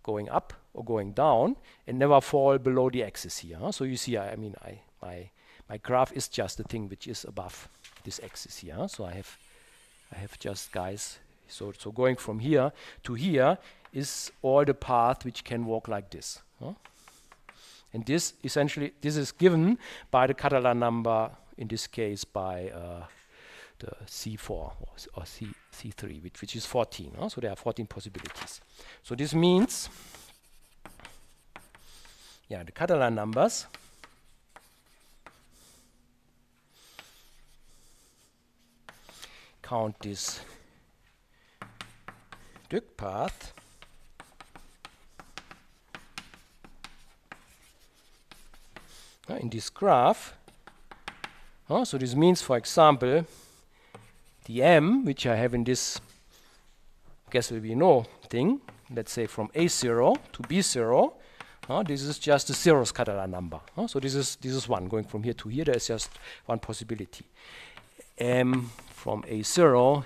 going up or going down and never fall below the axis here. Huh? So you see, I, I, mean, I, my my graph is just the thing which is above this axis here. So I have I have just guys. So so going from here to here is all the path which can walk like this. Huh? And this essentially this is given by the Catalan number in this case by uh, the C4 or, or C, C3, which, which is 14. Huh? So there are 14 possibilities. So this means, yeah, the Catalan numbers count this Dyck path uh, in this graph. So this means, for example, the m, which I have in this Gessel-Viennot thing, let's say from A0 to B0, uh, this is just the zeros Catalan number. Uh, so this is this is one going from here to here. There is just one possibility. M from A0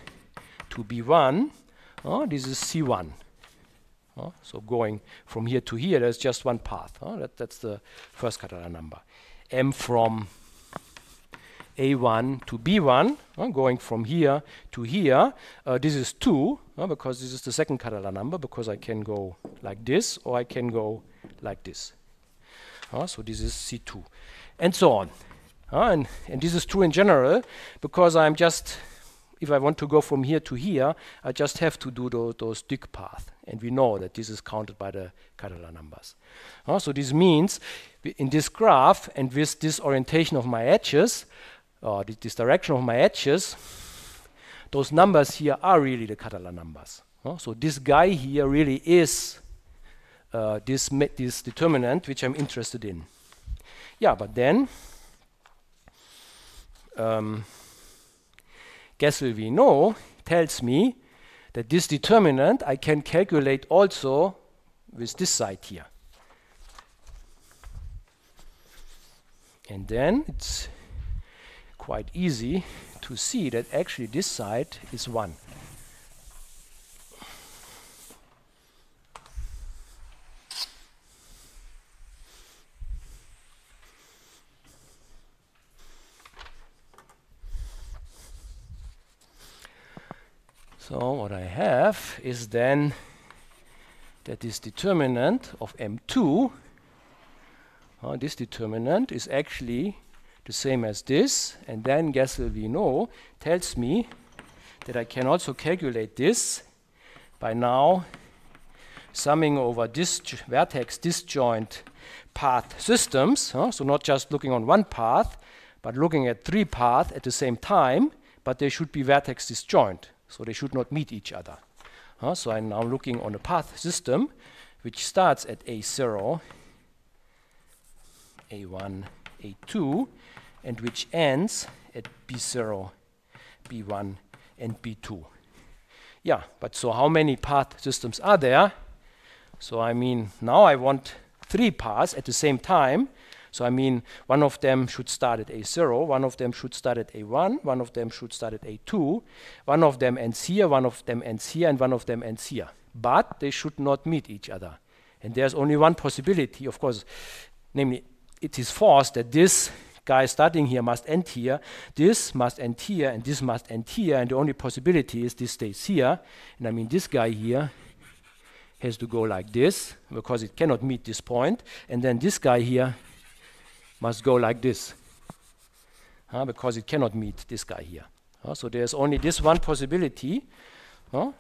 to B1, uh, this is C1. Uh, so going from here to here, there's just one path. That, that's the first Catalan number. M from a1 to B1, uh, going from here to here. Uh, this is 2, uh, because this is the second Catalan number, because I can go like this, or I can go like this. Uh, so this is C2. And so on. Uh, and, and this is true in general, because I'm just, if I want to go from here to here, I just have to do those, those Dyck path. And we know that this is counted by the Catalan numbers. Uh, so this means, in this graph, and with this orientation of my edges, uh, this, direction of my edges, those numbers here are really the Catalan numbers. So this guy here really is uh, this, this determinant which I'm interested in. Yeah, but then um, Viennot tells me that this determinant I can calculate also with this side here. And then it's quite easy to see that actually this side is 1. So what I have is then that this determinant of M2, uh, this determinant is actually the same as this, and then Gessel-Viennot tells me that I can also calculate this by now summing over dis vertex disjoint path systems, huh? so not just looking on one path, but looking at three paths at the same time, but they should be vertex disjoint. So they should not meet each other. So I'm now looking on a path system which starts at A0, A1, A2, and which ends at B0, B1, and B2. Yeah, but so how many path systems are there? So I mean, now I want three paths at the same time, so I mean, one of them should start at A0, one of them should start at A1, one of them should start at A2, one of them ends here, one of them ends here, and one of them ends here. But they should not meet each other. And there's only one possibility, of course, namely, it is forced that this guy starting here must end here, this must end here, and this must end here, and the only possibility is this stays here. And I mean, this guy here has to go like this, because it cannot meet this point, and then this guy here must go like this because it cannot meet this guy here. So there's only this one possibility.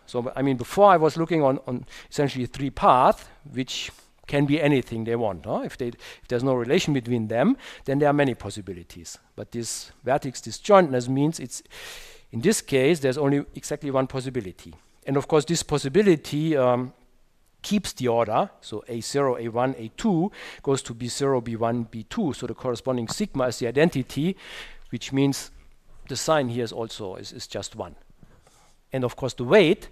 So I mean, before I was looking on, on essentially three paths, which can be anything they want. If, they, if there's no relation between them, then there are many possibilities. But this vertex disjointness means it's, in this case, there's only exactly one possibility. And of course, this possibility um, keeps the order, so A0, A1, A2 goes to B0, B1, B2. So the corresponding sigma is the identity, which means the sign here is also is, is just 1. And of course the weight,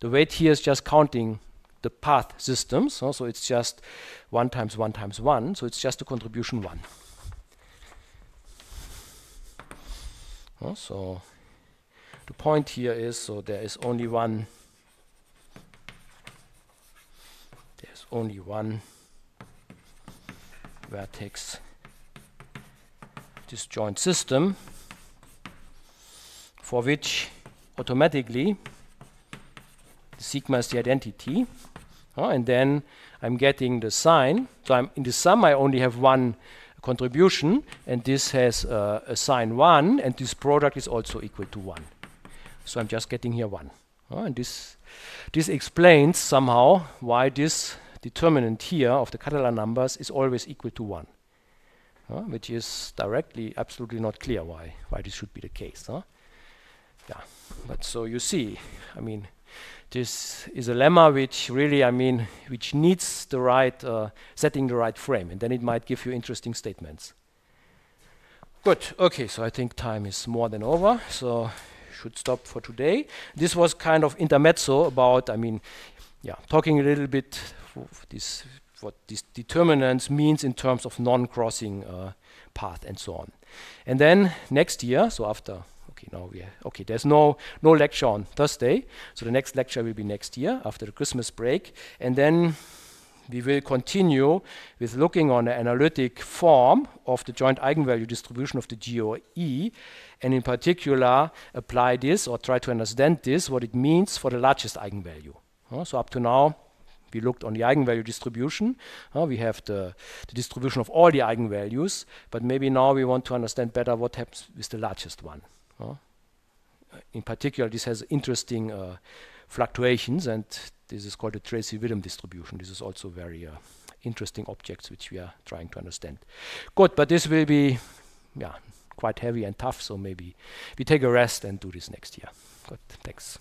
the weight here is just counting the path systems, so, so it's just 1 times 1 times 1, so it's just a contribution 1. so the point here is, so there is only one there's only one vertex disjoint system for which automatically the sigma is the identity uh, and then I'm getting the sign. So I'm in the sum I only have one contribution and this has uh, a sign 1 and this product is also equal to 1 so I'm just getting here 1 uh, and this this explains somehow why this determinant here of the Catalan numbers is always equal to 1, uh, which is directly absolutely not clear why, why this should be the case. Yeah, but so you see, I mean, this is a lemma which really, I mean, which needs the right, uh, setting the right frame, and then it might give you interesting statements. Good, okay, so I think time is more than over, so should stop for today. This was kind of intermezzo about, I mean, yeah, talking a little bit this, what these determinants means in terms of non-crossing uh, path and so on. And then next year, so after, okay, now we okay, there's no no lecture on Thursday, so the next lecture will be next year after the Christmas break, and then we will continue with looking on the analytic form of the joint eigenvalue distribution of the GOE, and in particular apply this or try to understand this, what it means for the largest eigenvalue. Uh, so up to now, we looked on the eigenvalue distribution. Uh, we have the, the, distribution of all the eigenvalues, but maybe now we want to understand better what happens with the largest one. Uh, in particular, this has interesting uh, fluctuations, and this is called the Tracy-Widom distribution. This is also very uh, interesting objects which we are trying to understand. Good, but this will be yeah, quite heavy and tough, so maybe we take a rest and do this next year. Good, thanks.